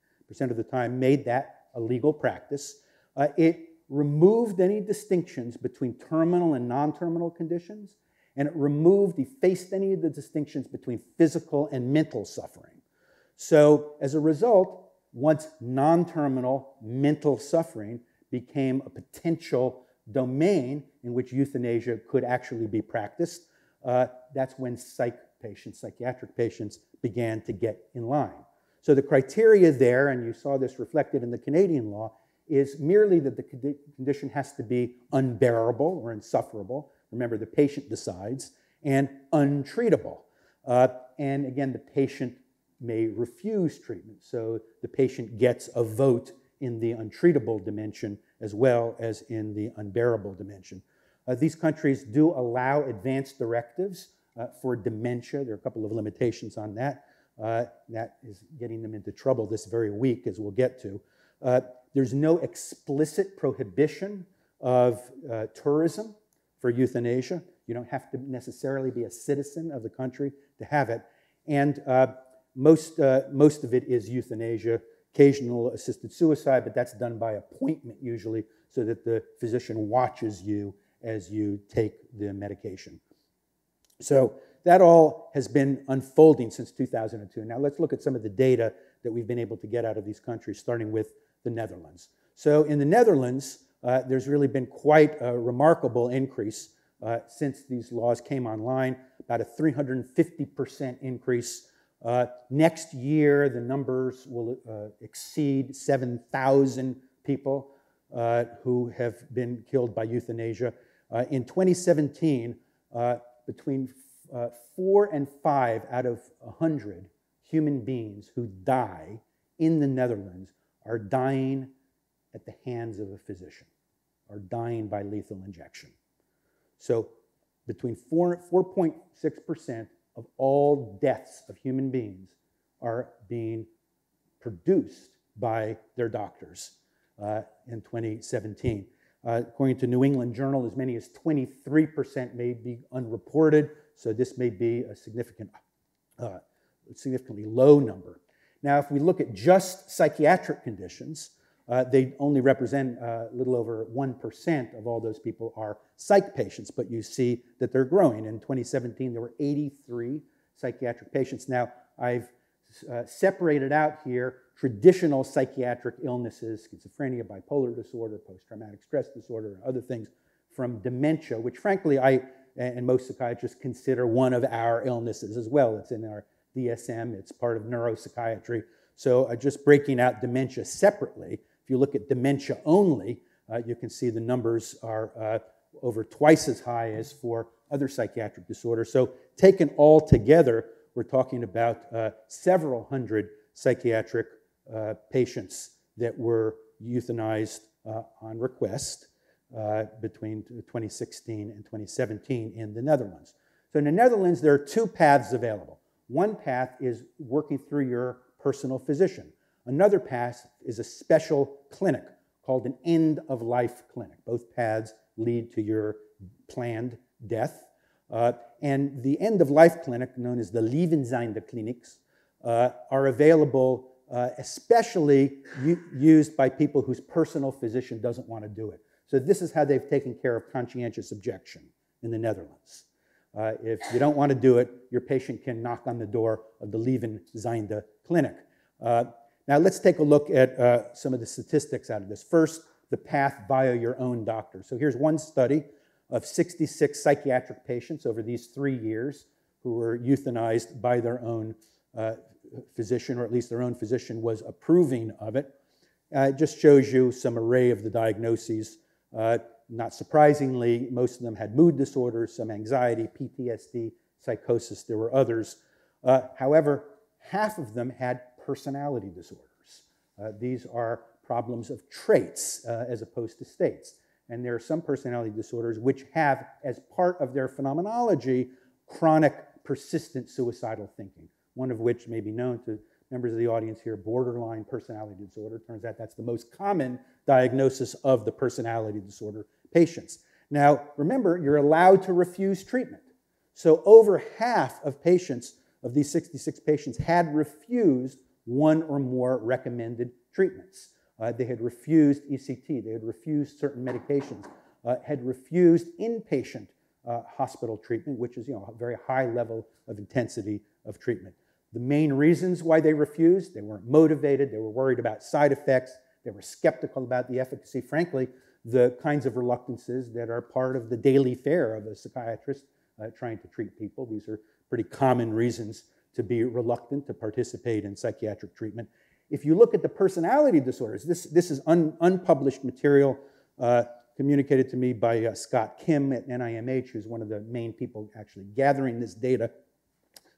of the time, made that a legal practice. Uh, it removed any distinctions between terminal and non terminal conditions, and it removed, effaced any of the distinctions between physical and mental suffering. So, as a result, once non terminal mental suffering became a potential domain in which euthanasia could actually be practiced, uh, that's when psych patients, psychiatric patients, began to get in line. So the criteria there, and you saw this reflected in the Canadian law, is merely that the condition has to be unbearable or insufferable. Remember, the patient decides, and untreatable. Uh, and again, the patient may refuse treatment. So the patient gets a vote in the untreatable dimension as well as in the unbearable dimension. Uh, these countries do allow advance directives uh, for dementia. There are a couple of limitations on that. Uh, that is getting them into trouble this very week, as we'll get to. Uh, there's no explicit prohibition of uh, tourism for euthanasia. You don't have to necessarily be a citizen of the country to have it. And uh, most, uh, most of it is euthanasia, occasional assisted suicide, but that's done by appointment usually so that the physician watches you as you take the medication. So that all has been unfolding since 2002. Now let's look at some of the data that we've been able to get out of these countries, starting with the Netherlands. So in the Netherlands, uh, there's really been quite a remarkable increase uh, since these laws came online, about a 350% increase. Uh, next year, the numbers will uh, exceed 7,000 people uh, who have been killed by euthanasia. Uh, in 2017, between four and five out of 100 human beings who die in the Netherlands are dying at the hands of a physician, are dying by lethal injection. So between 4, 4.6% of all deaths of human beings are being produced by their doctors uh, in 2017. Uh, according to New England Journal, as many as 23% may be unreported, so this may be a significant, uh, significantly low number. Now, if we look at just psychiatric conditions, uh, they only represent uh, a little over 1% of all those people are psych patients, but you see that they're growing. In 2017, there were 83 psychiatric patients. Now, I've uh, separated out here traditional psychiatric illnesses, schizophrenia, bipolar disorder, post traumatic stress disorder, and other things from dementia, which frankly I and most psychiatrists consider one of our illnesses as well. It's in our DSM, it's part of neuropsychiatry. So uh, just breaking out dementia separately, if you look at dementia only, uh, you can see the numbers are uh, over twice as high as for other psychiatric disorders. So taken all together, we're talking about uh, several hundred psychiatric uh, patients that were euthanized uh, on request between 2016 and 2017 in the Netherlands. So in the Netherlands, there are two paths available. One path is working through your personal physician. Another path is a special clinic called an end of life clinic. Both paths lead to your planned death. Uh, and the end of life clinic, known as the Levenseinde clinics, uh, are available uh, especially used by people whose personal physician doesn't want to do it. So, this is how they've taken care of conscientious objection in the Netherlands. Uh, if you don't want to do it, your patient can knock on the door of the Levenseinde clinic. Uh, Now let's take a look at uh, some of the statistics out of this. First, the path via your own doctor. So here's one study of 66 psychiatric patients over these three years who were euthanized by their own uh, physician, or at least their own physician was approving of it. Uh, it just shows you some array of the diagnoses. Uh, not surprisingly, most of them had mood disorders, some anxiety, PTSD, psychosis. There were others. Uh, however, half of them had personality disorders. Uh, these are problems of traits uh, as opposed to states. And there are some personality disorders which have, as part of their phenomenology, chronic, persistent suicidal thinking, one of which may be known to members of the audience here, borderline personality disorder. Turns out that's the most common diagnosis of the personality disorder patients. Now, remember, you're allowed to refuse treatment. So over half of patients, of these 66 patients, had refused one or more recommended treatments. Uh, they had refused ECT, they had refused certain medications, uh, had refused inpatient uh, hospital treatment, which is you know, a very high level of intensity of treatment. The main reasons why they refused, they weren't motivated, they were worried about side effects, they were skeptical about the efficacy. Frankly, the kinds of reluctances that are part of the daily fare of a psychiatrist uh, trying to treat people. These are pretty common reasons to be reluctant to participate in psychiatric treatment. If you look at the personality disorders, this, this is un, unpublished material uh, communicated to me by uh, Scott Kim at NIMH, who's one of the main people actually gathering this data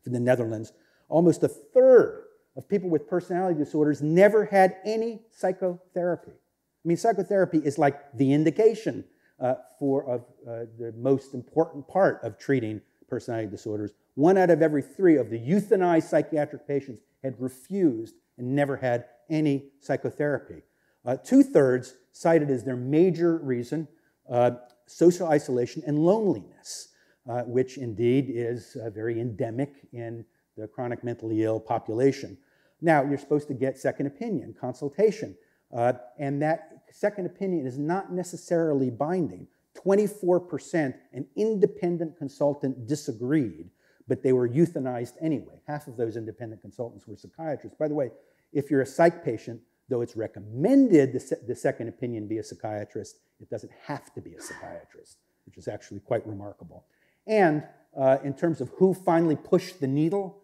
for the Netherlands. Almost a third of people with personality disorders never had any psychotherapy. I mean, psychotherapy is like the indication uh, for of, uh, the most important part of treating personality disorders. One out of every three of the euthanized psychiatric patients had refused and never had any psychotherapy. Uh, Two thirds cited as their major reason uh, social isolation and loneliness, uh, which indeed is uh, very endemic in the chronic mentally ill population. Now, you're supposed to get second opinion, consultation, uh, and that second opinion is not necessarily binding. 24% an independent consultant disagreed, but they were euthanized anyway. Half of those independent consultants were psychiatrists. By the way, if you're a psych patient, though it's recommended the, se the second opinion be a psychiatrist, it doesn't have to be a psychiatrist, which is actually quite remarkable. And uh, in terms of who finally pushed the needle,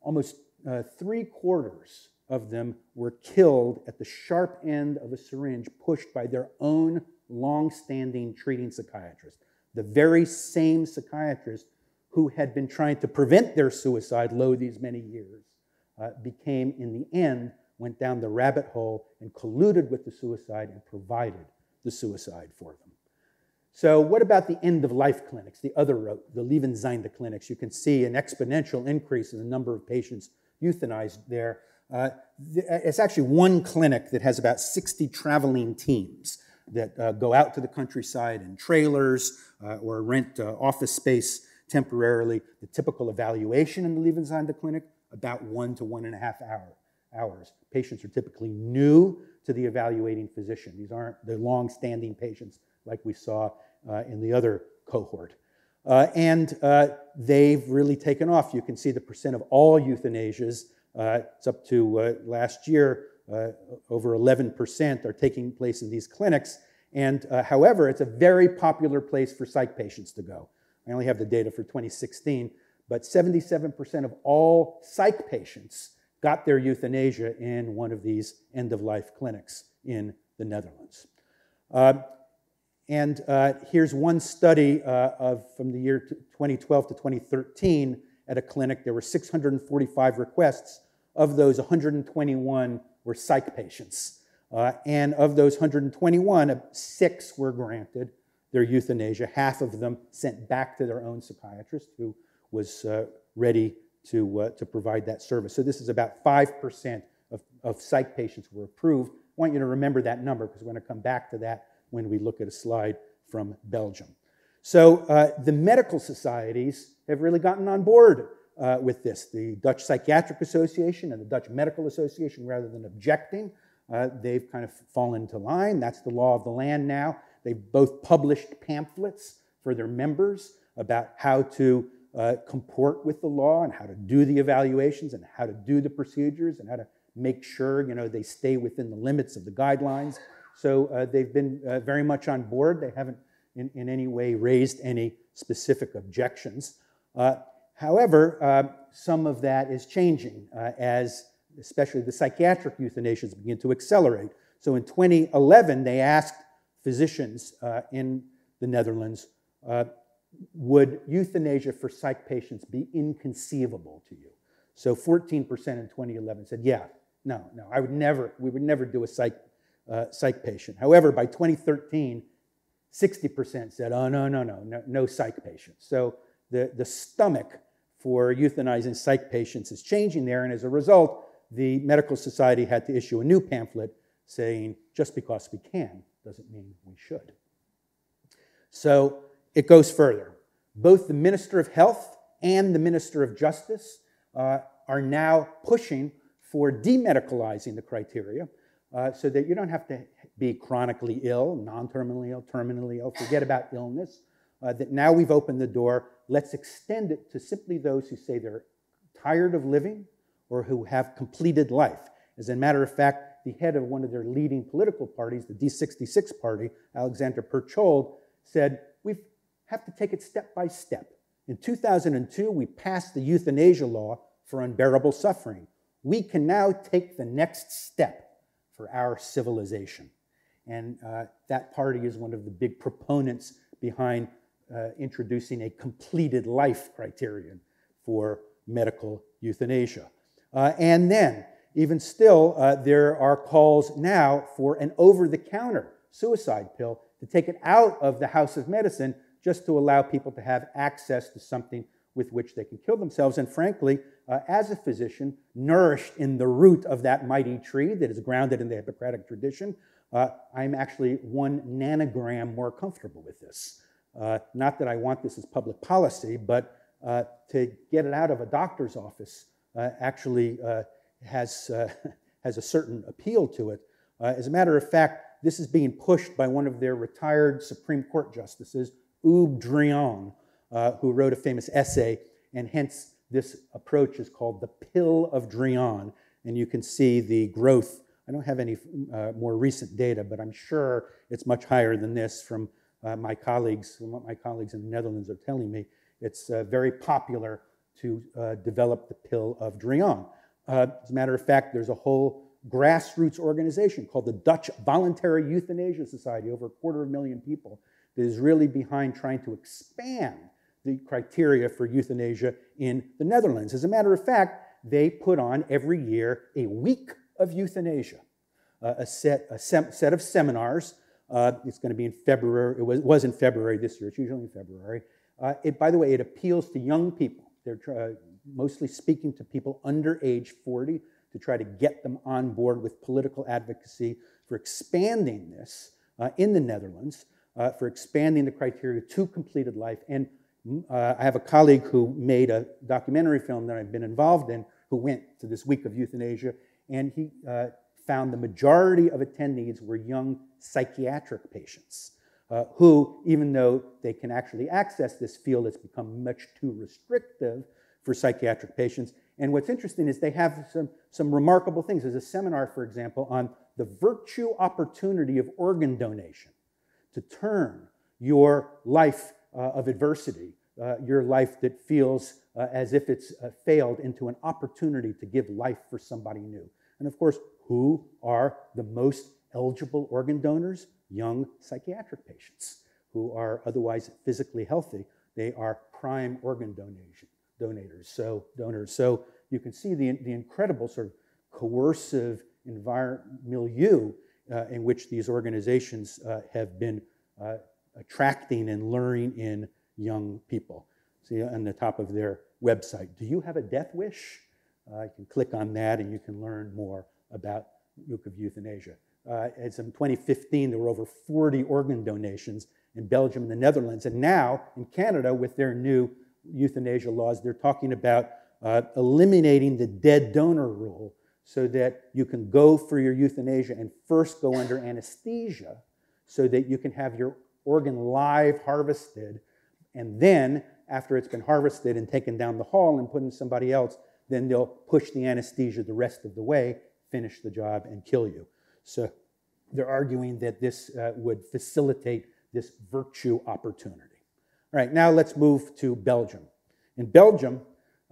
almost uh, three quarters of them were killed at the sharp end of a syringe pushed by their own long-standing treating psychiatrist, the very same psychiatrist who had been trying to prevent their suicide lo these many years, uh, became in the end, went down the rabbit hole and colluded with the suicide and provided the suicide for them. So what about the end-of-life clinics, the other route, the Lebensende clinics? You can see an exponential increase in the number of patients euthanized there. Uh, it's actually one clinic that has about 60 traveling teams that uh, go out to the countryside in trailers uh, or rent uh, office space temporarily. The typical evaluation in the Lebensende clinic, about one to one and a half hour, hours. Patients are typically new to the evaluating physician. These aren't the long-standing patients like we saw uh, in the other cohort. Uh, and uh, they've really taken off. You can see the percent of all euthanasias. Uh, it's up to uh, last year, uh, over 11% are taking place in these clinics. And however, it's a very popular place for psych patients to go. I only have the data for 2016, but 77% of all psych patients got their euthanasia in one of these end-of-life clinics in the Netherlands. Uh, and uh, here's one study uh, of, from the year 2012 to 2013 at a clinic. There were 645 requests. Of those, 121 were psych patients. Uh, and of those 121, uh, six were granted their euthanasia, half of them sent back to their own psychiatrist who was uh, ready to, uh, to provide that service. So this is about 5% of, of psych patients were approved. I want you to remember that number because we're going to come back to that when we look at a slide from Belgium. So uh, the medical societies have really gotten on board uh, with this. The Dutch Psychiatric Association and the Dutch Medical Association, rather than objecting, uh, they've kind of fallen into line. That's the law of the land now. They've both published pamphlets for their members about how to uh, comport with the law and how to do the evaluations and how to do the procedures and how to make sure, you know, they stay within the limits of the guidelines. So uh, they've been uh, very much on board. They haven't in, in any way raised any specific objections. Uh, however, uh, some of that is changing uh, as especially the psychiatric euthanasias begin to accelerate. So in 2011, they asked physicians uh, in the Netherlands, would euthanasia for psych patients be inconceivable to you? So 14% in 2011 said, yeah, no, no, I would never, we would never do a psych, uh, psych patient. However, by 2013, 60% said, oh, no, no, no, no, no psych patients. So the, the stomach for euthanizing psych patients is changing there, and as a result, the Medical Society had to issue a new pamphlet saying, just because we can doesn't mean we should. So it goes further. Both the Minister of Health and the Minister of Justice uh, are now pushing for demedicalizing the criteria uh, so that you don't have to be chronically ill, non terminally ill, terminally ill, forget about illness. Uh, that now we've opened the door, let's extend it to simply those who say they're tired of living or who have completed life. As a matter of fact, the head of one of their leading political parties, the D66 party, Alexander Pechtold, said, We have to take it step by step. In 2002, we passed the euthanasia law for unbearable suffering. We can now take the next step for our civilization. And uh, that party is one of the big proponents behind uh, introducing a completed life criterion for medical euthanasia. Uh, and then, even still, uh, there are calls now for an over the counter suicide pill to take it out of the House of Medicine just to allow people to have access to something with which they can kill themselves. And frankly, uh, as a physician, nourished in the root of that mighty tree that is grounded in the Hippocratic tradition, uh, I'm actually one nanogram more comfortable with this. Uh, not that I want this as public policy, but uh, to get it out of a doctor's office uh, actually uh, has, (laughs) has a certain appeal to it. as a matter of fact, this is being pushed by one of their retired Supreme Court justices, Hugues Drion, who wrote a famous essay, and hence this approach is called the pill of Drion. And you can see the growth. I don't have any uh, more recent data, but I'm sure it's much higher than this from uh, my colleagues, from what my colleagues in the Netherlands are telling me. It's uh, very popular to uh, develop the pill of Drion. Uh, as a matter of fact, there's a whole grassroots organization called the Dutch Voluntary Euthanasia Society, over a quarter of a million people, that is really behind trying to expand the criteria for euthanasia in the Netherlands. As a matter of fact, they put on every year a week of euthanasia, uh, a, set, a set of seminars. Uh, it's going to be in February. It was, was, in February this year. It's usually in February. Uh, it, by the way, it appeals to young people. They're uh, mostly speaking to people under age 40 to try to get them on board with political advocacy for expanding this uh, in the Netherlands, uh, for expanding the criteria to completed life, and uh, I have a colleague who made a documentary film that I've been involved in who went to this week of euthanasia, and he uh, found the majority of attendees were young psychiatric patients uh, who, even though they can actually access this field, it's become much too restrictive for psychiatric patients. And what's interesting is they have some, some remarkable things. There's a seminar, for example, on the virtue opportunity of organ donation to turn your life of adversity, uh, your life that feels uh, as if it's failed into an opportunity to give life for somebody new. And of course, who are the most eligible organ donors? Young psychiatric patients who are otherwise physically healthy. They are prime organ donation, donators, so donors. So you can see the, the incredible sort of coercive environment milieu uh, in which these organizations uh, have been uh, attracting and luring in young people. See on the top of their website, do you have a death wish? Uh, you can click on that and you can learn more about of euthanasia. Uh, as in 2015, there were over 40 organ donations in Belgium and the Netherlands. And now in Canada, with their new euthanasia laws, they're talking about uh, eliminating the dead donor rule so that you can go for your euthanasia and first go under anesthesia so that you can have your organ live harvested, and then after it's been harvested and taken down the hall and put in somebody else, then they'll push the anesthesia the rest of the way, finish the job and kill you. So they're arguing that this uh, would facilitate this virtue opportunity. All right, now let's move to Belgium. In Belgium,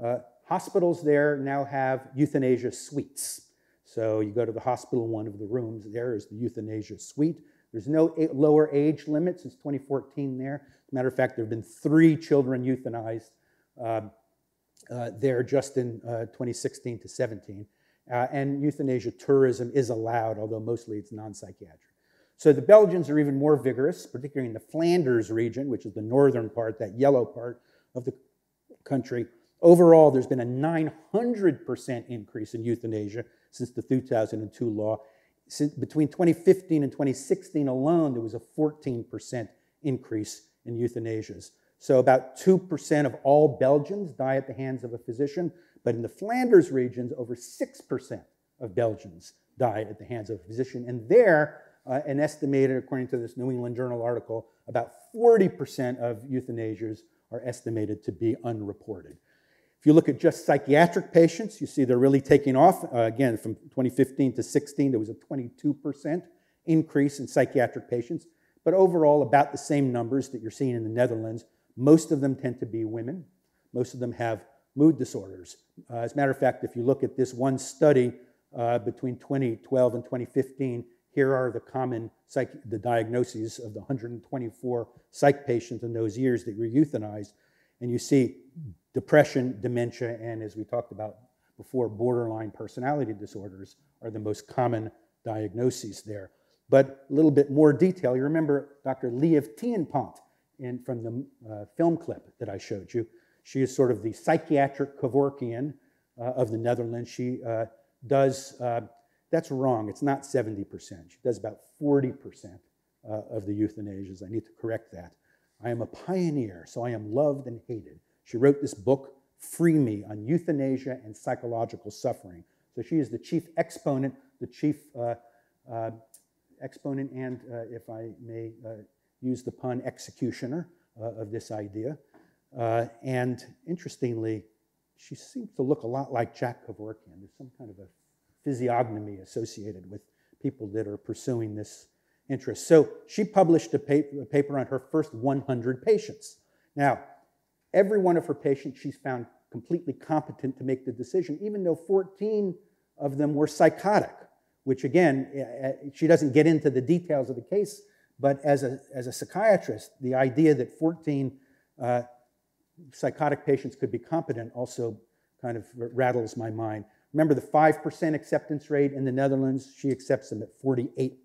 uh, hospitals there now have euthanasia suites. So you go to the hospital, one of the rooms there is the euthanasia suite. There's no lower age limit since 2014 there. As a matter of fact, there have been three children euthanized uh, uh, there just in uh, 2016 to 17. Uh, and euthanasia tourism is allowed, although mostly it's non psychiatric. So the Belgians are even more vigorous, particularly in the Flanders region, which is the northern part, that yellow part of the country. Overall, there's been a 900% increase in euthanasia since the 2002 law. Between 2015 and 2016 alone, there was a 14% increase in euthanasias. So about 2% of all Belgians die at the hands of a physician, but in the Flanders regions, over 6% of Belgians die at the hands of a physician. And there, uh, an estimated, according to this New England Journal article, about 40% of euthanasias are estimated to be unreported. If you look at just psychiatric patients, you see they're really taking off. Uh, again, from 2015 to 16, there was a 22% increase in psychiatric patients, but overall, about the same numbers that you're seeing in the Netherlands most of them tend to be women. Most of them have mood disorders. Uh, as a matter of fact, if you look at this one study uh, between 2012 and 2015, here are the common psych- the diagnoses of the 124 psych patients in those years that were euthanized. And you see depression, dementia, and as we talked about before, borderline personality disorders are the most common diagnoses there. But a little bit more detail. You remember Dr. Lieve Tienpont in, from the uh, film clip that I showed you. She is sort of the psychiatric Kevorkian uh, of the Netherlands. She uh, does, uh, that's wrong, it's not 70%. She does about 40% uh, of the euthanasias. I need to correct that. I am a pioneer, so I am loved and hated. She wrote this book, Free Me, on euthanasia and psychological suffering. So she is the chief exponent, the chief uh, exponent, and if I may use the pun, executioner uh, of this idea. Uh, and interestingly, she seems to look a lot like Jack Kevorkian. There's some kind of a physiognomy associated with people that are pursuing this interest. So she published a, a paper on her first 100 patients. Now, every one of her patients she's found completely competent to make the decision, even though 14 of them were psychotic, which again, eh, eh, she doesn't get into the details of the case but as a, as a psychiatrist, the idea that 14 uh, psychotic patients could be competent also kind of rattles my mind. Remember the 5% acceptance rate in the Netherlands? She accepts them at 48%.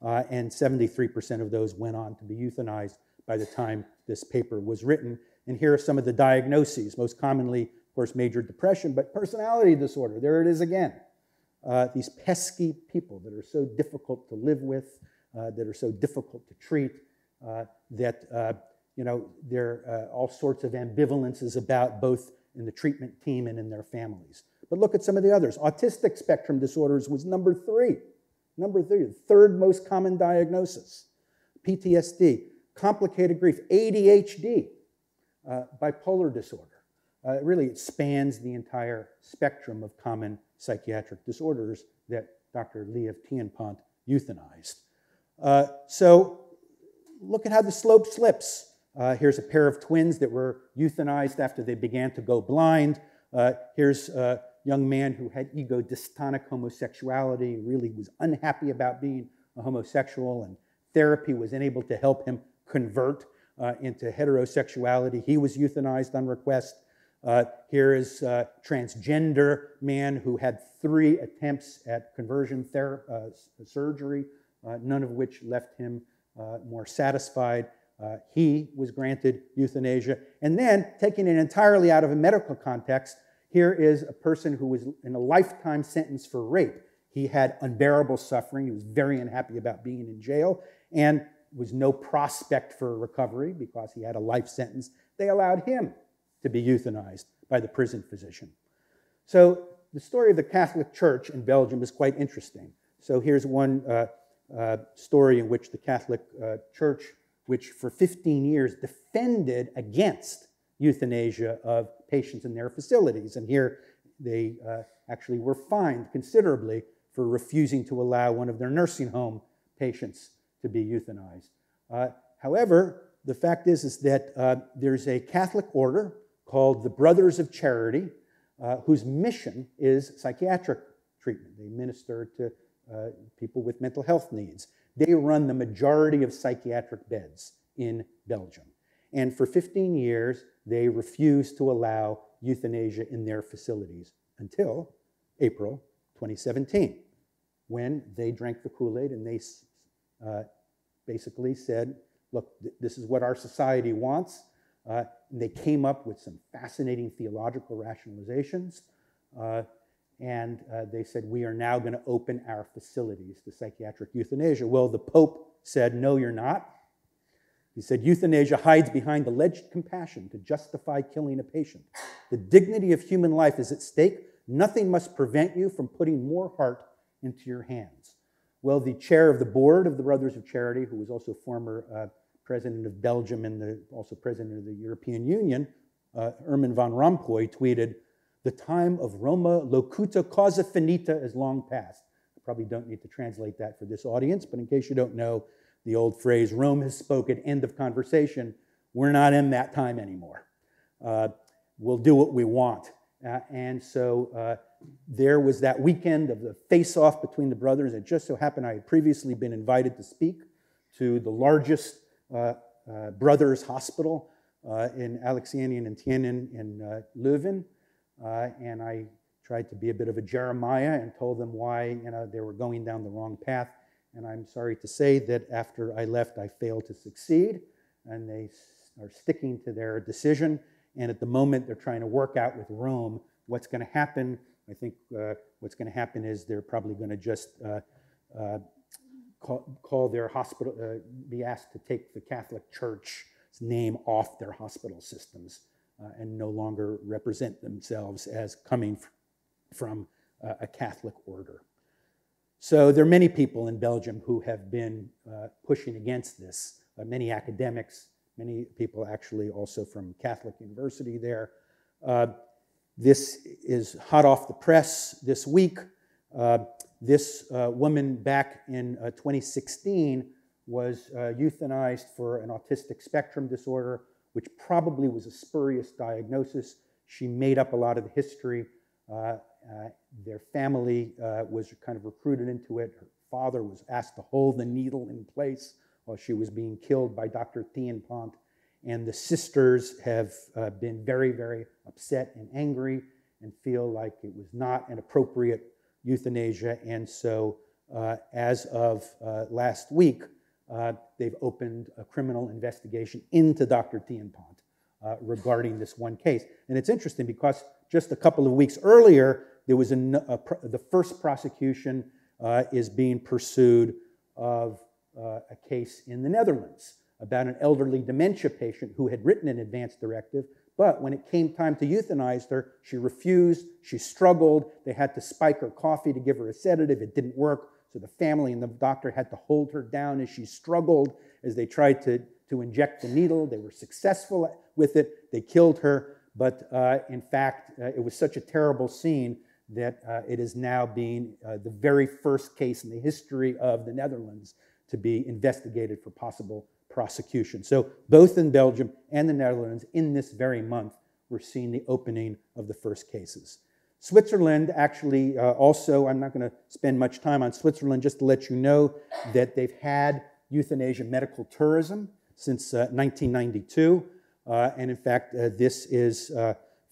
Uh, and 73% of those went on to be euthanized by the time this paper was written. And here are some of the diagnoses. Most commonly, of course, major depression, but personality disorder. There it is again. Uh, these pesky people that are so difficult to live with, uh, that are so difficult to treat, uh, that uh, you know, there are all sorts of ambivalences about both in the treatment team and in their families. But look at some of the others. Autistic spectrum disorders was number three. Number three, the third most common diagnosis. PTSD, complicated grief, ADHD, uh, bipolar disorder. Uh, really, it spans the entire spectrum of common psychiatric disorders that Dr. Lieve Tienpont euthanized. Uh, so look at how the slope slips. Uh, here's a pair of twins that were euthanized after they began to go blind. Uh, here's a young man who had ego dystonic homosexuality, really was unhappy about being a homosexual, and therapy was unable to help him convert uh, into heterosexuality. He was euthanized on request. Uh, here is a transgender man who had three attempts at conversion uh, surgery uh, none of which left him uh, more satisfied. Uh, he was granted euthanasia. And then, taking it entirely out of a medical context, here is a person who was in a lifetime sentence for rape. He had unbearable suffering. He was very unhappy about being in jail and was no prospect for recovery because he had a life sentence. They allowed him to be euthanized by the prison physician. So, the story of the Catholic Church in Belgium is quite interesting. So, here's one uh, uh, story in which the Catholic uh, Church, which for 15 years defended against euthanasia of patients in their facilities. And here they uh, actually were fined considerably for refusing to allow one of their nursing home patients to be euthanized. Uh, however, the fact is, is that uh, there's a Catholic order called the Brothers of Charity, uh, whose mission is psychiatric treatment. They minister to uh, people with mental health needs. They run the majority of psychiatric beds in Belgium. And for 15 years, they refused to allow euthanasia in their facilities until April 2017, when they drank the Kool Aid and they uh, basically said, look, th- this is what our society wants. Uh, and they came up with some fascinating theological rationalizations. Uh, and uh, they said, we are now going to open our facilities to psychiatric euthanasia. Well, the Pope said, no, you're not. He said, euthanasia hides behind alleged compassion to justify killing a patient. The dignity of human life is at stake. Nothing must prevent you from putting more heart into your hands. Well, the chair of the board of the Brothers of Charity, who was also former uh, president of Belgium and the, also president of the European Union, uh, Herman van Rompuy, tweeted, The time of Roma locuta causa finita is long past. I probably don't need to translate that for this audience, but in case you don't know, the old phrase, Rome has spoken, end of conversation, we're not in that time anymore. Uh, we'll do what we want. Uh, and so uh, there was that weekend of the face off between the brothers. It just so happened I had previously been invited to speak to the largest uh, uh, brothers hospital uh, in Alexianian and Tienen in Leuven. and I tried to be a bit of a Jeremiah and told them why you know, they were going down the wrong path. And I'm sorry to say that after I left, I failed to succeed. And they are sticking to their decision. And at the moment, they're trying to work out with Rome what's going to happen. I think uh, what's going to happen is they're probably going to just uh, uh, call, call, their hospital, uh, be asked to take the Catholic Church's name off their hospital systems and no longer represent themselves as coming from a Catholic order. So there are many people in Belgium who have been uh, pushing against this. Uh, many academics, many people actually also from Catholic University there. Uh, this is hot off the press this week. Uh, this uh, woman back in uh, 2016 was euthanized for an autistic spectrum disorder, which probably was a spurious diagnosis. She made up a lot of the history. Uh, their family uh, was kind of recruited into it. Her father was asked to hold the needle in place while she was being killed by Dr. Tienpont. And the sisters have uh, been very, very upset and angry and feel like it was not an appropriate euthanasia. And so, uh, as of uh, last week, uh, they've opened a criminal investigation into Dr. Tienpont regarding this one case. And it's interesting because just a couple of weeks earlier, there was the first prosecution uh, is being pursued of uh, a case in the Netherlands about an elderly dementia patient who had written an advance directive, but when it came time to euthanize her, she refused, she struggled, they had to spike her coffee to give her a sedative, it didn't work, so the family and the doctor had to hold her down as she struggled as they tried to, to inject the needle. They were successful with it, they killed her, but uh, in fact, uh, it was such a terrible scene that uh, it is now being uh, the very first case in the history of the Netherlands to be investigated for possible prosecution. So, both in Belgium and the Netherlands, in this very month, we're seeing the opening of the first cases. Switzerland actually uh, also, I'm not going to spend much time on Switzerland, just to let you know that they've had euthanasia medical tourism since 1992. Uh, uh, and in fact, uh, this is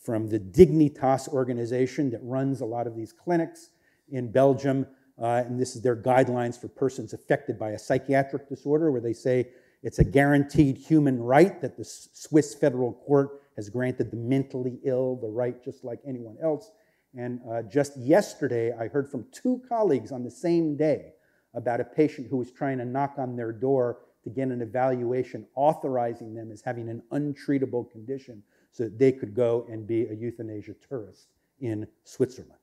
from the Dignitas organization that runs a lot of these clinics in Belgium. Uh, and this is their guidelines for persons affected by a psychiatric disorder, where they say it's a guaranteed human right that the Swiss federal court has granted the mentally ill the right just like anyone else. And uh, just yesterday, I heard from two colleagues on the same day about a patient who was trying to knock on their door to get an evaluation authorizing them as having an untreatable condition so that they could go and be a euthanasia tourist in Switzerland.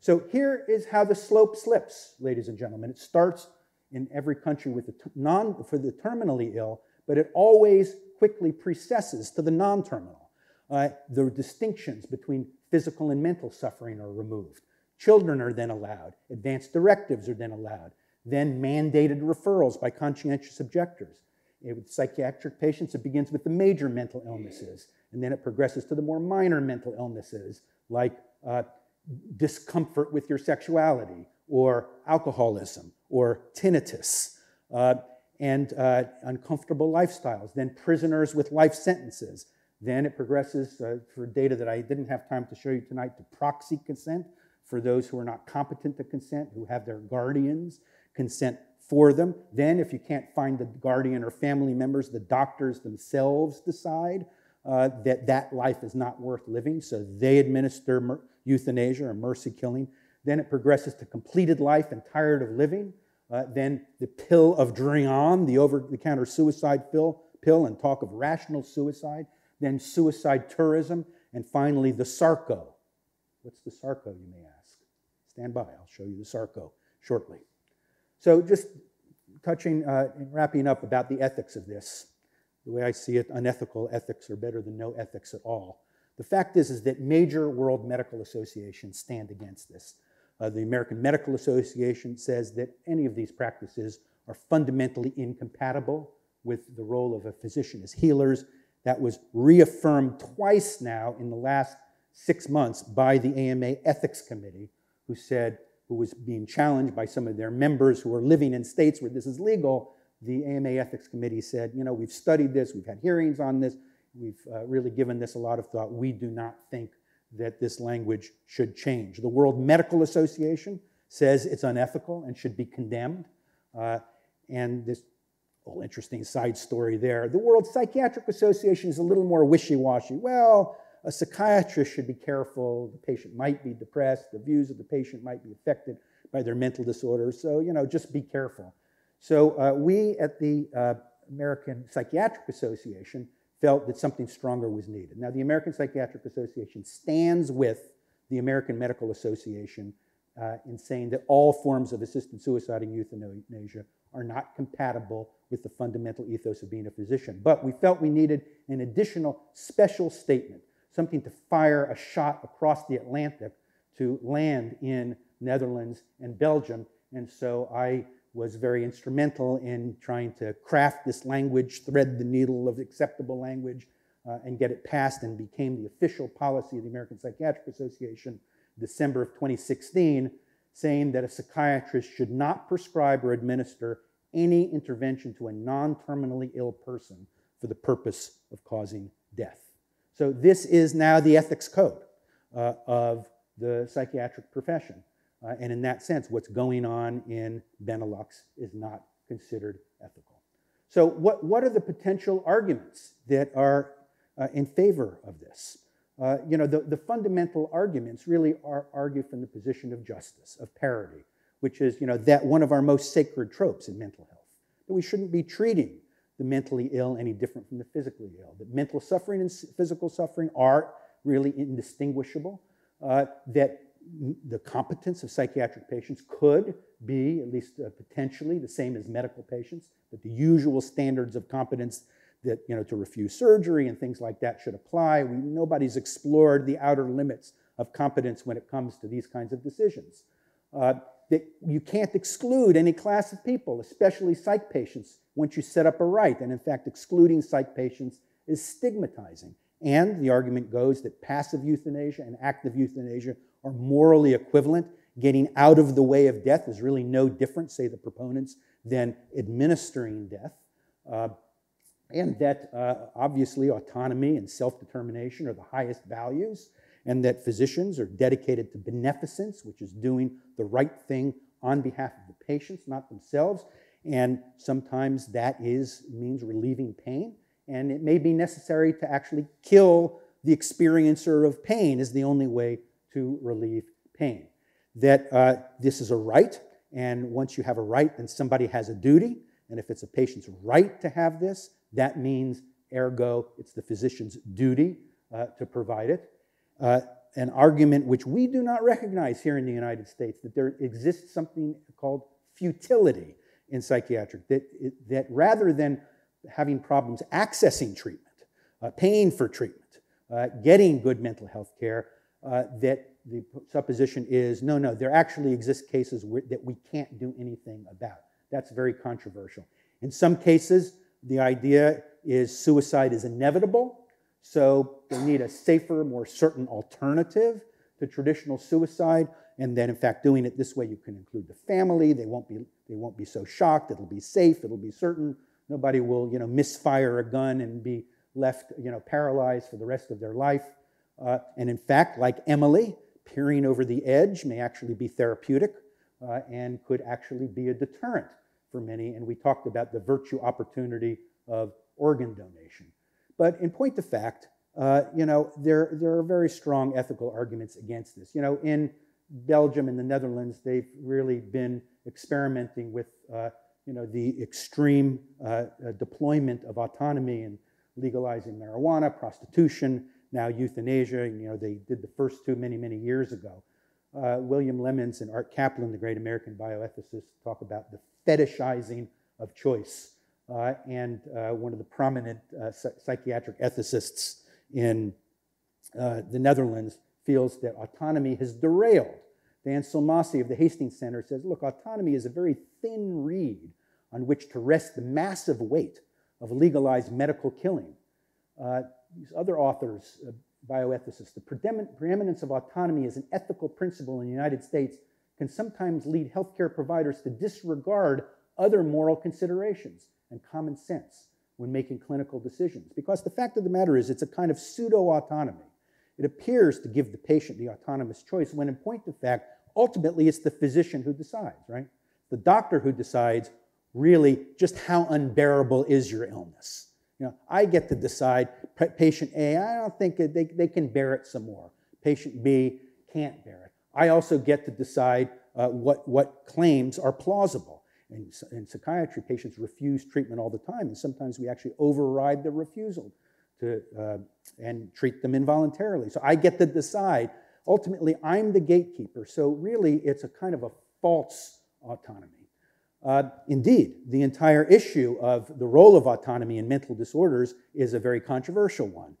So here is how the slope slips, ladies and gentlemen. It starts in every country with the non, for the terminally ill, but it always quickly precesses to the non terminal. Uh, the distinctions between physical and mental suffering are removed. Children are then allowed. Advanced directives are then allowed. Then mandated referrals by conscientious objectors. With psychiatric patients, it begins with the major mental illnesses, and then it progresses to the more minor mental illnesses like uh, discomfort with your sexuality, or alcoholism, or tinnitus, uh, and uh, uncomfortable lifestyles. Then prisoners with life sentences. Then it progresses uh, for data that I didn't have time to show you tonight to proxy consent for those who are not competent to consent, who have their guardians consent for them. Then, if you can't find the guardian or family members, the doctors themselves decide uh, that that life is not worth living, so they administer euthanasia or mercy killing. Then it progresses to completed life and tired of living. Uh, then the pill of Drion, the over-the-counter suicide pill, pill, and talk of rational suicide. Then suicide tourism, and finally the Sarco. What's the Sarco, you may ask? Stand by, I'll show you the Sarco shortly. So just touching uh, and wrapping up about the ethics of this. The way I see it, unethical ethics are better than no ethics at all. The fact is, is that major world medical associations stand against this. Uh, the American Medical Association says that any of these practices are fundamentally incompatible with the role of a physician as healers. That was reaffirmed twice now in the last six months by the AMA Ethics Committee, who said, who was being challenged by some of their members who are living in states where this is legal. The AMA Ethics Committee said, you know, we've studied this, we've had hearings on this, we've uh, really given this a lot of thought. We do not think that this language should change. The World Medical Association says it's unethical and should be condemned. Uh, and this whole interesting side story there. The World Psychiatric Association is a little more wishy washy. Well, a psychiatrist should be careful. The patient might be depressed. The views of the patient might be affected by their mental disorder. So, you know, just be careful. So, uh, we at the uh, American Psychiatric Association felt that something stronger was needed. Now, the American Psychiatric Association stands with the American Medical Association uh, in saying that all forms of assisted suicide and euthanasia are not compatible with the fundamental ethos of being a physician. But we felt we needed an additional special statement something to fire a shot across the Atlantic to land in Netherlands and Belgium. And so I was very instrumental in trying to craft this language, thread the needle of acceptable language, uh, and get it passed and became the official policy of the American Psychiatric Association December of 2016, saying that a psychiatrist should not prescribe or administer any intervention to a non terminally ill person for the purpose of causing death. So this is now the ethics code uh, of the psychiatric profession. Uh, and in that sense, what's going on in Benelux is not considered ethical. So what, what are the potential arguments that are uh, in favor of this? Uh, you know, the, the fundamental arguments really are argued from the position of justice, of parity, which is, you know, that one of our most sacred tropes in mental health, that we shouldn't be treating the mentally ill any different from the physically ill. That mental suffering and physical suffering are really indistinguishable. Uh, that the competence of psychiatric patients could be, at least uh, potentially, the same as medical patients. That the usual standards of competence that, you know, to refuse surgery and things like that should apply. We, nobody's explored the outer limits of competence when it comes to these kinds of decisions. Uh, that you can't exclude any class of people, especially psych patients, once you set up a right. And in fact, excluding psych patients is stigmatizing. And the argument goes that passive euthanasia and active euthanasia are morally equivalent. Getting out of the way of death is really no different, say the proponents, than administering death. Uh, and that uh, obviously autonomy and self determination are the highest values, and that physicians are dedicated to beneficence, which is doing the right thing on behalf of the patients, not themselves, and sometimes that is means relieving pain. And it may be necessary to actually kill the experiencer of pain is the only way to relieve pain. That uh, this is a right, and once you have a right, then somebody has a duty. And if it's a patient's right to have this, that means, ergo, it's the physician's duty uh, to provide it. Uh, an argument which we do not recognize here in the United States that there exists something called futility in psychiatric, that, that rather than having problems accessing treatment, uh, paying for treatment, uh, getting good mental health care, uh, that the supposition is no, no, there actually exist cases where, that we can't do anything about. That's very controversial. In some cases, the idea is suicide is inevitable, so they need a safer, more certain alternative to traditional suicide. And then, in fact, doing it this way, you can include the family. They won't be, they won't be so shocked. It'll be safe. It'll be certain. Nobody will, you know, misfire a gun and be left, you know, paralyzed for the rest of their life. Uh, and in fact, like Emily, peering over the edge may actually be therapeutic uh, and could actually be a deterrent for many. And we talked about the virtue opportunity of organ donation. But in point of fact, uh, you know, there, there are very strong ethical arguments against this. You know, in Belgium and the Netherlands, they've really been experimenting with, uh, you know, the extreme uh, uh deployment of autonomy and legalizing marijuana, prostitution, now euthanasia. You know, they did the first two many, many years ago. Uh, William Lemons and Art Caplan, the great American bioethicist, talk about the fetishizing of choice. Uh, and uh, one of the prominent uh, psychiatric ethicists in the Netherlands feels that autonomy has derailed. Dan Sulmasy of the Hastings Center says, look, autonomy is a very thin reed on which to rest the massive weight of legalized medical killing. Uh, these other authors, uh, bioethicists, the preeminence of autonomy as an ethical principle in the United States can sometimes lead healthcare providers to disregard other moral considerations and common sense when making clinical decisions. Because the fact of the matter is, it's a kind of pseudo autonomy. It appears to give the patient the autonomous choice, when in point of fact, ultimately it's the physician who decides, right? The doctor who decides really just how unbearable is your illness. You know, I get to decide patient A, I don't think they, they can bear it some more. Patient B can't bear it. I also get to decide uh, what, what claims are plausible. In, in psychiatry, patients refuse treatment all the time, and sometimes we actually override the refusal to, uh, and treat them involuntarily. So I get to decide. Ultimately, I'm the gatekeeper. So really, it's a kind of a false autonomy. Uh, indeed, the entire issue of the role of autonomy in mental disorders is a very controversial one.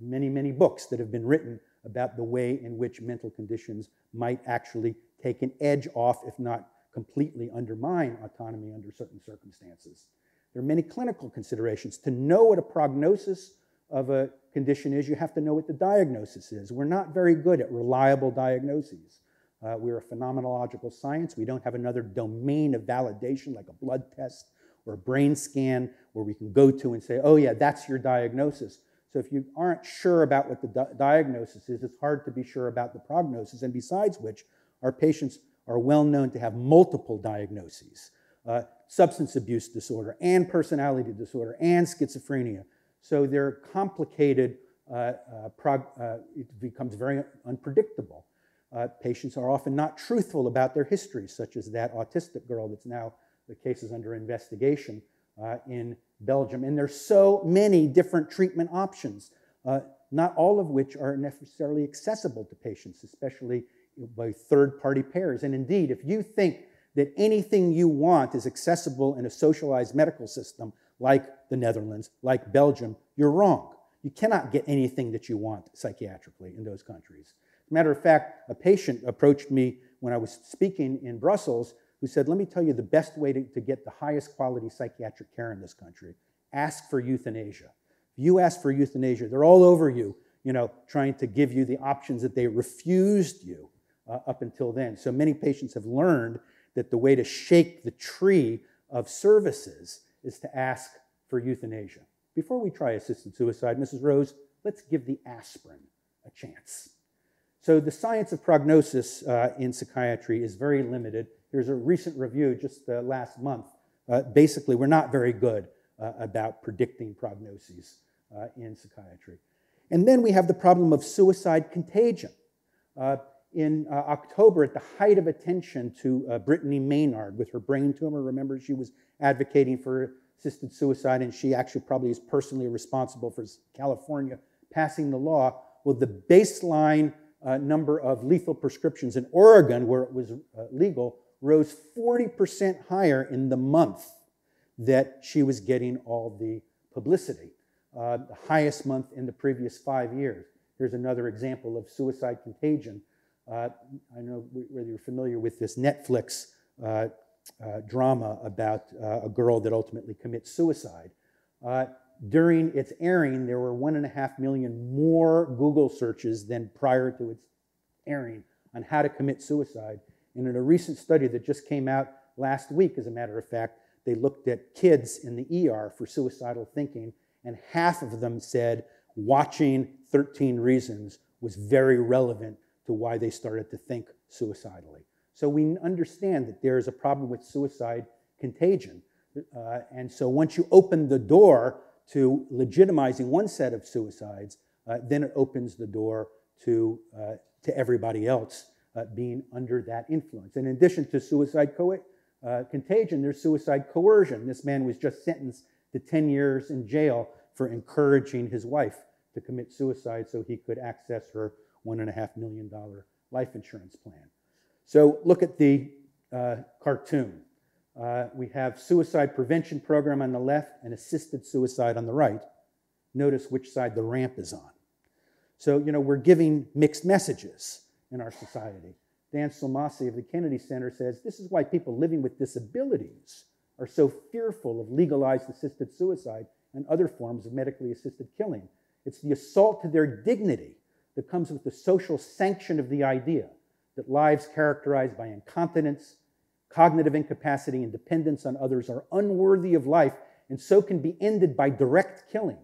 Many, many books that have been written about the way in which mental conditions might actually take an edge off, if not completely undermine autonomy under certain circumstances. There are many clinical considerations. To know what a prognosis of a condition is, you have to know what the diagnosis is. We're not very good at reliable diagnoses. Uh, we're a phenomenological science. We don't have another domain of validation like a blood test or a brain scan where we can go to and say, oh, yeah, that's your diagnosis. So if you aren't sure about what the di diagnosis is, it's hard to be sure about the prognosis. And besides which, our patients are well known to have multiple diagnoses uh, substance abuse disorder, and personality disorder, and schizophrenia. So they're complicated, uh, uh, uh it becomes very unpredictable. Uh, patients are often not truthful about their histories, such as that autistic girl that's now the case is under investigation uh, in Belgium. And there's so many different treatment options, not all of which are necessarily accessible to patients, especially by third party payers. And indeed, if you think that anything you want is accessible in a socialized medical system like the Netherlands, like Belgium, you're wrong. You cannot get anything that you want psychiatrically in those countries. Matter of fact, a patient approached me when I was speaking in Brussels who said, Let me tell you the best way to, to get the highest quality psychiatric care in this country ask for euthanasia. If you ask for euthanasia, they're all over you, you know, trying to give you the options that they refused you uh, up until then. So many patients have learned that the way to shake the tree of services is to ask for euthanasia. Before we try assisted suicide, Mrs. Rose, let's give the aspirin a chance. So the science of prognosis uh, in psychiatry is very limited. Here's a recent review just uh, last month. Uh, basically, we're not very good uh, about predicting prognoses uh, in psychiatry. And then we have the problem of suicide contagion. In uh, October, at the height of attention to uh, Brittany Maynard with her brain tumor. Remember, she was advocating for assisted suicide, and she actually probably is personally responsible for California passing the law. Well, the baseline uh, number of lethal prescriptions in Oregon, where it was uh, legal, rose 40% higher in the month that she was getting all the publicity, uh, the highest month in the previous five years. Here's another example of suicide contagion Uh, I know whether you're familiar with this Netflix uh, uh, drama about a girl that ultimately commits suicide. During its airing, there were one and a half million more Google searches than prior to its airing on how to commit suicide. And in a recent study that just came out last week, as a matter of fact, they looked at kids in the ER for suicidal thinking, and half of them said watching 13 Reasons was very relevant to why they started to think suicidally. So we understand that there is a problem with suicide contagion. Uh, and so once you open the door to legitimizing one set of suicides, uh, then it opens the door to, uh, to everybody else uh, being under that influence. And in addition to suicide co- uh, contagion, there's suicide coercion. This man was just sentenced to 10 years in jail for encouraging his wife to commit suicide so he could access her $1.5 million life insurance plan. So look at the uh, cartoon. Uh, we have suicide prevention program on the left and assisted suicide on the right. Notice which side the ramp is on. So, you know, we're giving mixed messages in our society. Dan Sulmasy of the Kennedy Center says this is why people living with disabilities are so fearful of legalized assisted suicide and other forms of medically assisted killing. It's the assault to their dignity that comes with the social sanction of the idea that lives characterized by incontinence, cognitive incapacity, and dependence on others are unworthy of life and so can be ended by direct killing.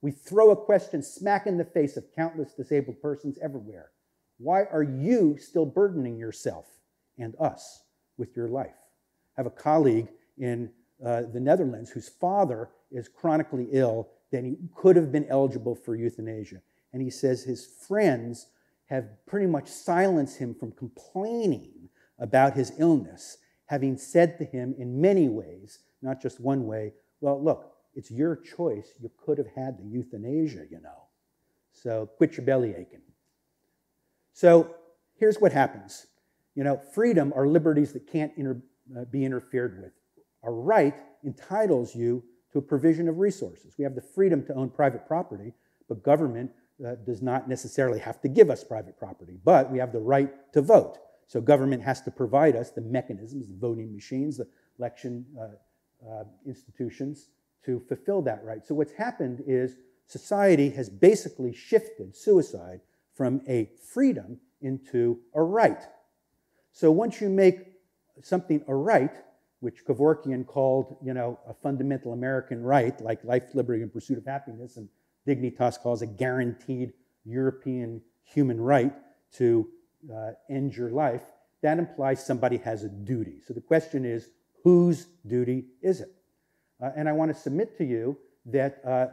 We throw a question smack in the face of countless disabled persons everywhere. Why are you still burdening yourself and us with your life? I have a colleague in uh, the Netherlands whose father is chronically ill, then he could have been eligible for euthanasia. And he says his friends have pretty much silenced him from complaining about his illness, having said to him in many ways, not just one way, well, look, it's your choice. You could have had the euthanasia, you know. So quit your belly aching. So here's what happens. You know, freedom are liberties that can't inter- uh, be interfered with. A right entitles you to a provision of resources. We have the freedom to own private property, but government uh, does not necessarily have to give us private property, but we have the right to vote. So government has to provide us the mechanisms, the voting machines, the election uh, uh, institutions to fulfill that right. So what's happened is society has basically shifted suicide from a freedom into a right. So once you make something a right, which Kevorkian called, you know, a fundamental American right, like life, liberty, and pursuit of happiness, and Dignitas calls a guaranteed European human right to uh, end your life, that implies somebody has a duty. So the question is, whose duty is it? Uh, and I want to submit to you that uh,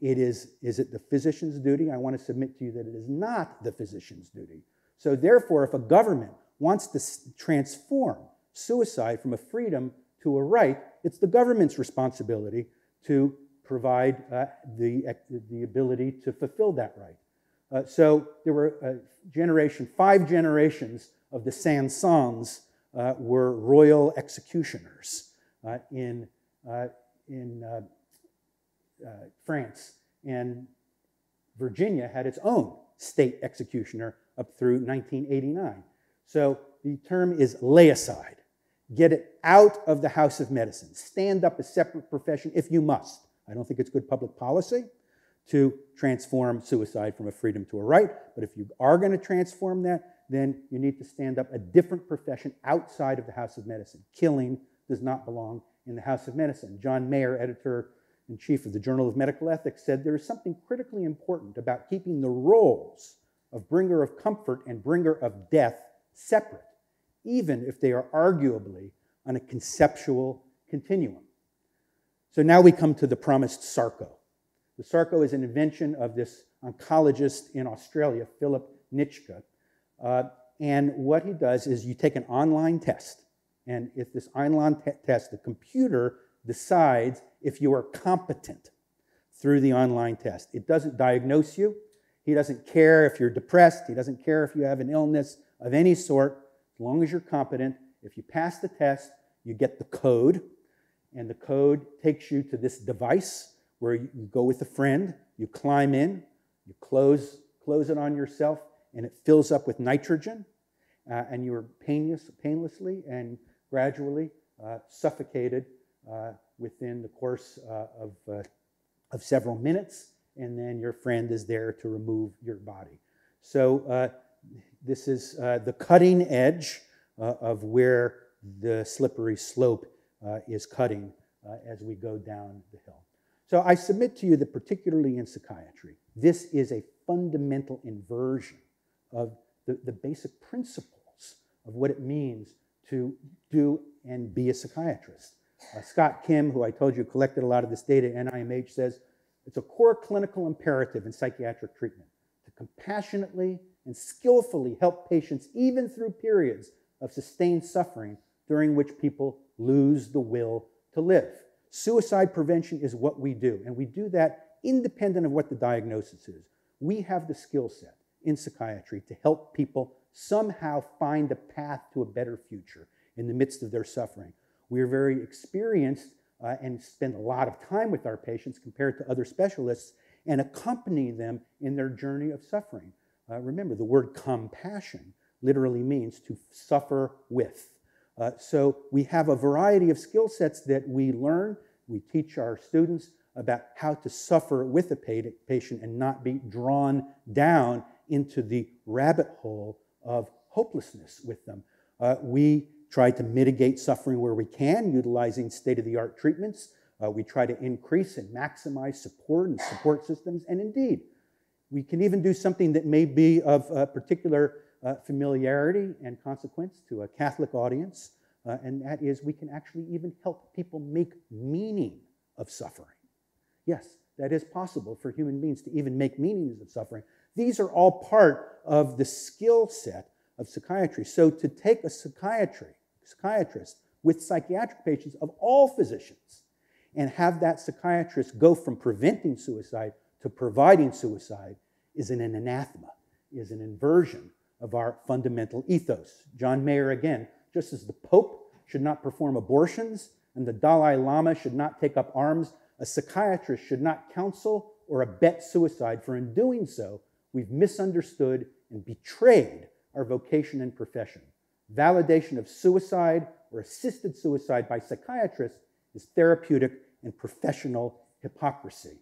it is, is it the physician's duty? I want to submit to you that it is not the physician's duty. So therefore, if a government wants to transform suicide from a freedom to a right, it's the government's responsibility to provide uh, the, the ability to fulfill that right. Uh, so there were a generation, five generations of the Sansons uh, were royal executioners uh, in, uh, in uh, France. And Virginia had its own state executioner up through 1989. So the term is laicide. Get it out of the house of medicine. Stand up a separate profession if you must. I don't think it's good public policy to transform suicide from a freedom to a right. But if you are going to transform that, then you need to stand up a different profession outside of the House of Medicine. Killing does not belong in the House of Medicine. John Mayer, editor in chief of the Journal of Medical Ethics, said there is something critically important about keeping the roles of bringer of comfort and bringer of death separate, even if they are arguably on a conceptual continuum. So now we come to the promised Sarco. The Sarco is an invention of this oncologist in Australia, Philip Nitschke. Uh, and what he does is you take an online test, and if this online te- test, the computer decides if you are competent through the online test. It doesn't diagnose you. He doesn't care if you're depressed. He doesn't care if you have an illness of any sort. As long as you're competent, if you pass the test, you get the code and the code takes you to this device where you go with a friend, you climb in, you close, close it on yourself, and it fills up with nitrogen, uh, and you are painless, painlessly and gradually uh, suffocated uh, within the course uh, of, uh, of several minutes, and then your friend is there to remove your body. So uh, this is the cutting edge of where the slippery slope is cutting as we go down the hill. So I submit to you that particularly in psychiatry, this is a fundamental inversion of the, the basic principles of what it means to do and be a psychiatrist. Uh, Scott Kim, who I told you collected a lot of this data at NIMH, says it's a core clinical imperative in psychiatric treatment to compassionately and skillfully help patients even through periods of sustained suffering during which people lose the will to live. Suicide prevention is what we do, and we do that independent of what the diagnosis is. We have the skill set in psychiatry to help people somehow find a path to a better future in the midst of their suffering. We are very experienced uh, and spend a lot of time with our patients compared to other specialists and accompany them in their journey of suffering. Uh, remember, the word compassion literally means to suffer with. Uh, so we have a variety of skill sets that we learn. We teach our students about how to suffer with a patient and not be drawn down into the rabbit hole of hopelessness with them. Uh, we try to mitigate suffering where we can, utilizing state of the art treatments. Uh, we try to increase and maximize support and support systems. And indeed, we can even do something that may be of particular uh, familiarity and consequence to a Catholic audience, uh, and that is we can actually even help people make meaning of suffering. Yes, that is possible for human beings to even make meanings of suffering. These are all part of the skill set of psychiatry. So to take a psychiatry, psychiatrist with psychiatric patients of all physicians and have that psychiatrist go from preventing suicide to providing suicide is an anathema, is an inversion of our fundamental ethos. John Mayer again, just as the Pope should not perform abortions and the Dalai Lama should not take up arms, a psychiatrist should not counsel or abet suicide, for in doing so, we've misunderstood and betrayed our vocation and profession. Validation of suicide or assisted suicide by psychiatrists is therapeutic and professional hypocrisy.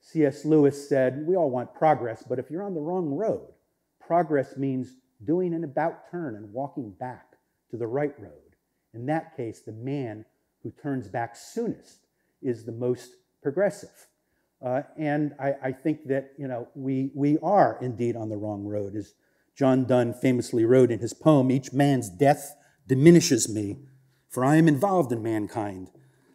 C.S. Lewis said, We all want progress, but if you're on the wrong road, progress means doing an about turn and walking back to the right road. In that case, the man who turns back soonest is the most progressive. Uh, and I, I, think that you know we, we are indeed on the wrong road. As John Donne famously wrote in his poem, Each man's death diminishes me, for I am involved in mankind.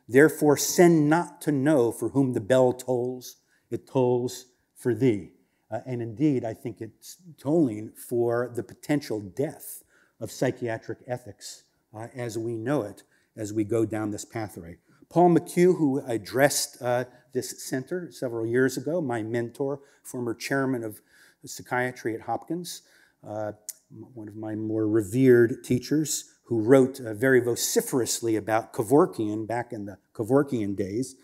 Therefore, send not to know for whom the bell tolls, it tolls for thee. Uh, and indeed, I think it's tolling for the potential death of psychiatric ethics uh, as we know it as we go down this pathway. Paul McHugh, who addressed uh, this center several years ago, my mentor, former chairman of psychiatry at Hopkins, uh, one of my more revered teachers, who wrote uh, very vociferously about Kevorkian back in the Kevorkian days,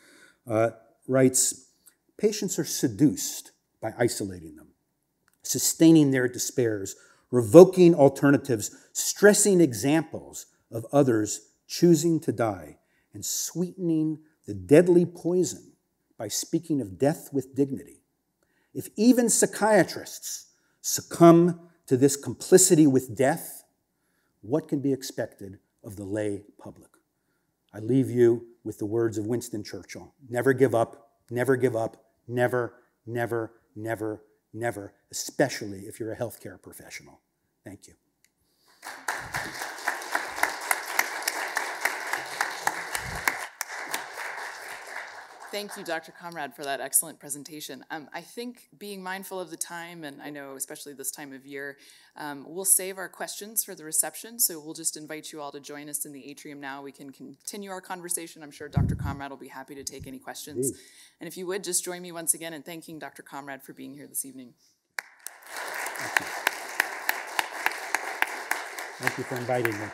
uh, writes Patients are seduced by isolating them, sustaining their despairs, revoking alternatives, stressing examples of others choosing to die and sweetening the deadly poison by speaking of death with dignity. If even psychiatrists succumb to this complicity with death, what can be expected of the lay public? I leave you with the words of Winston Churchill never give up, never give up, never, never, never, never, especially if you're a healthcare professional. Thank you. Thank you, Dr. Komrad, for that excellent presentation. Um, I think being mindful of the time, and I know especially this time of year, um, we'll save our questions for the reception, so we'll just invite you all to join us in the atrium now. We can continue our conversation. I'm sure Dr. Komrad will be happy to take any questions. And if you would, just join me once again in thanking Dr. Komrad for being here this evening. Thank you, Thank you for inviting me.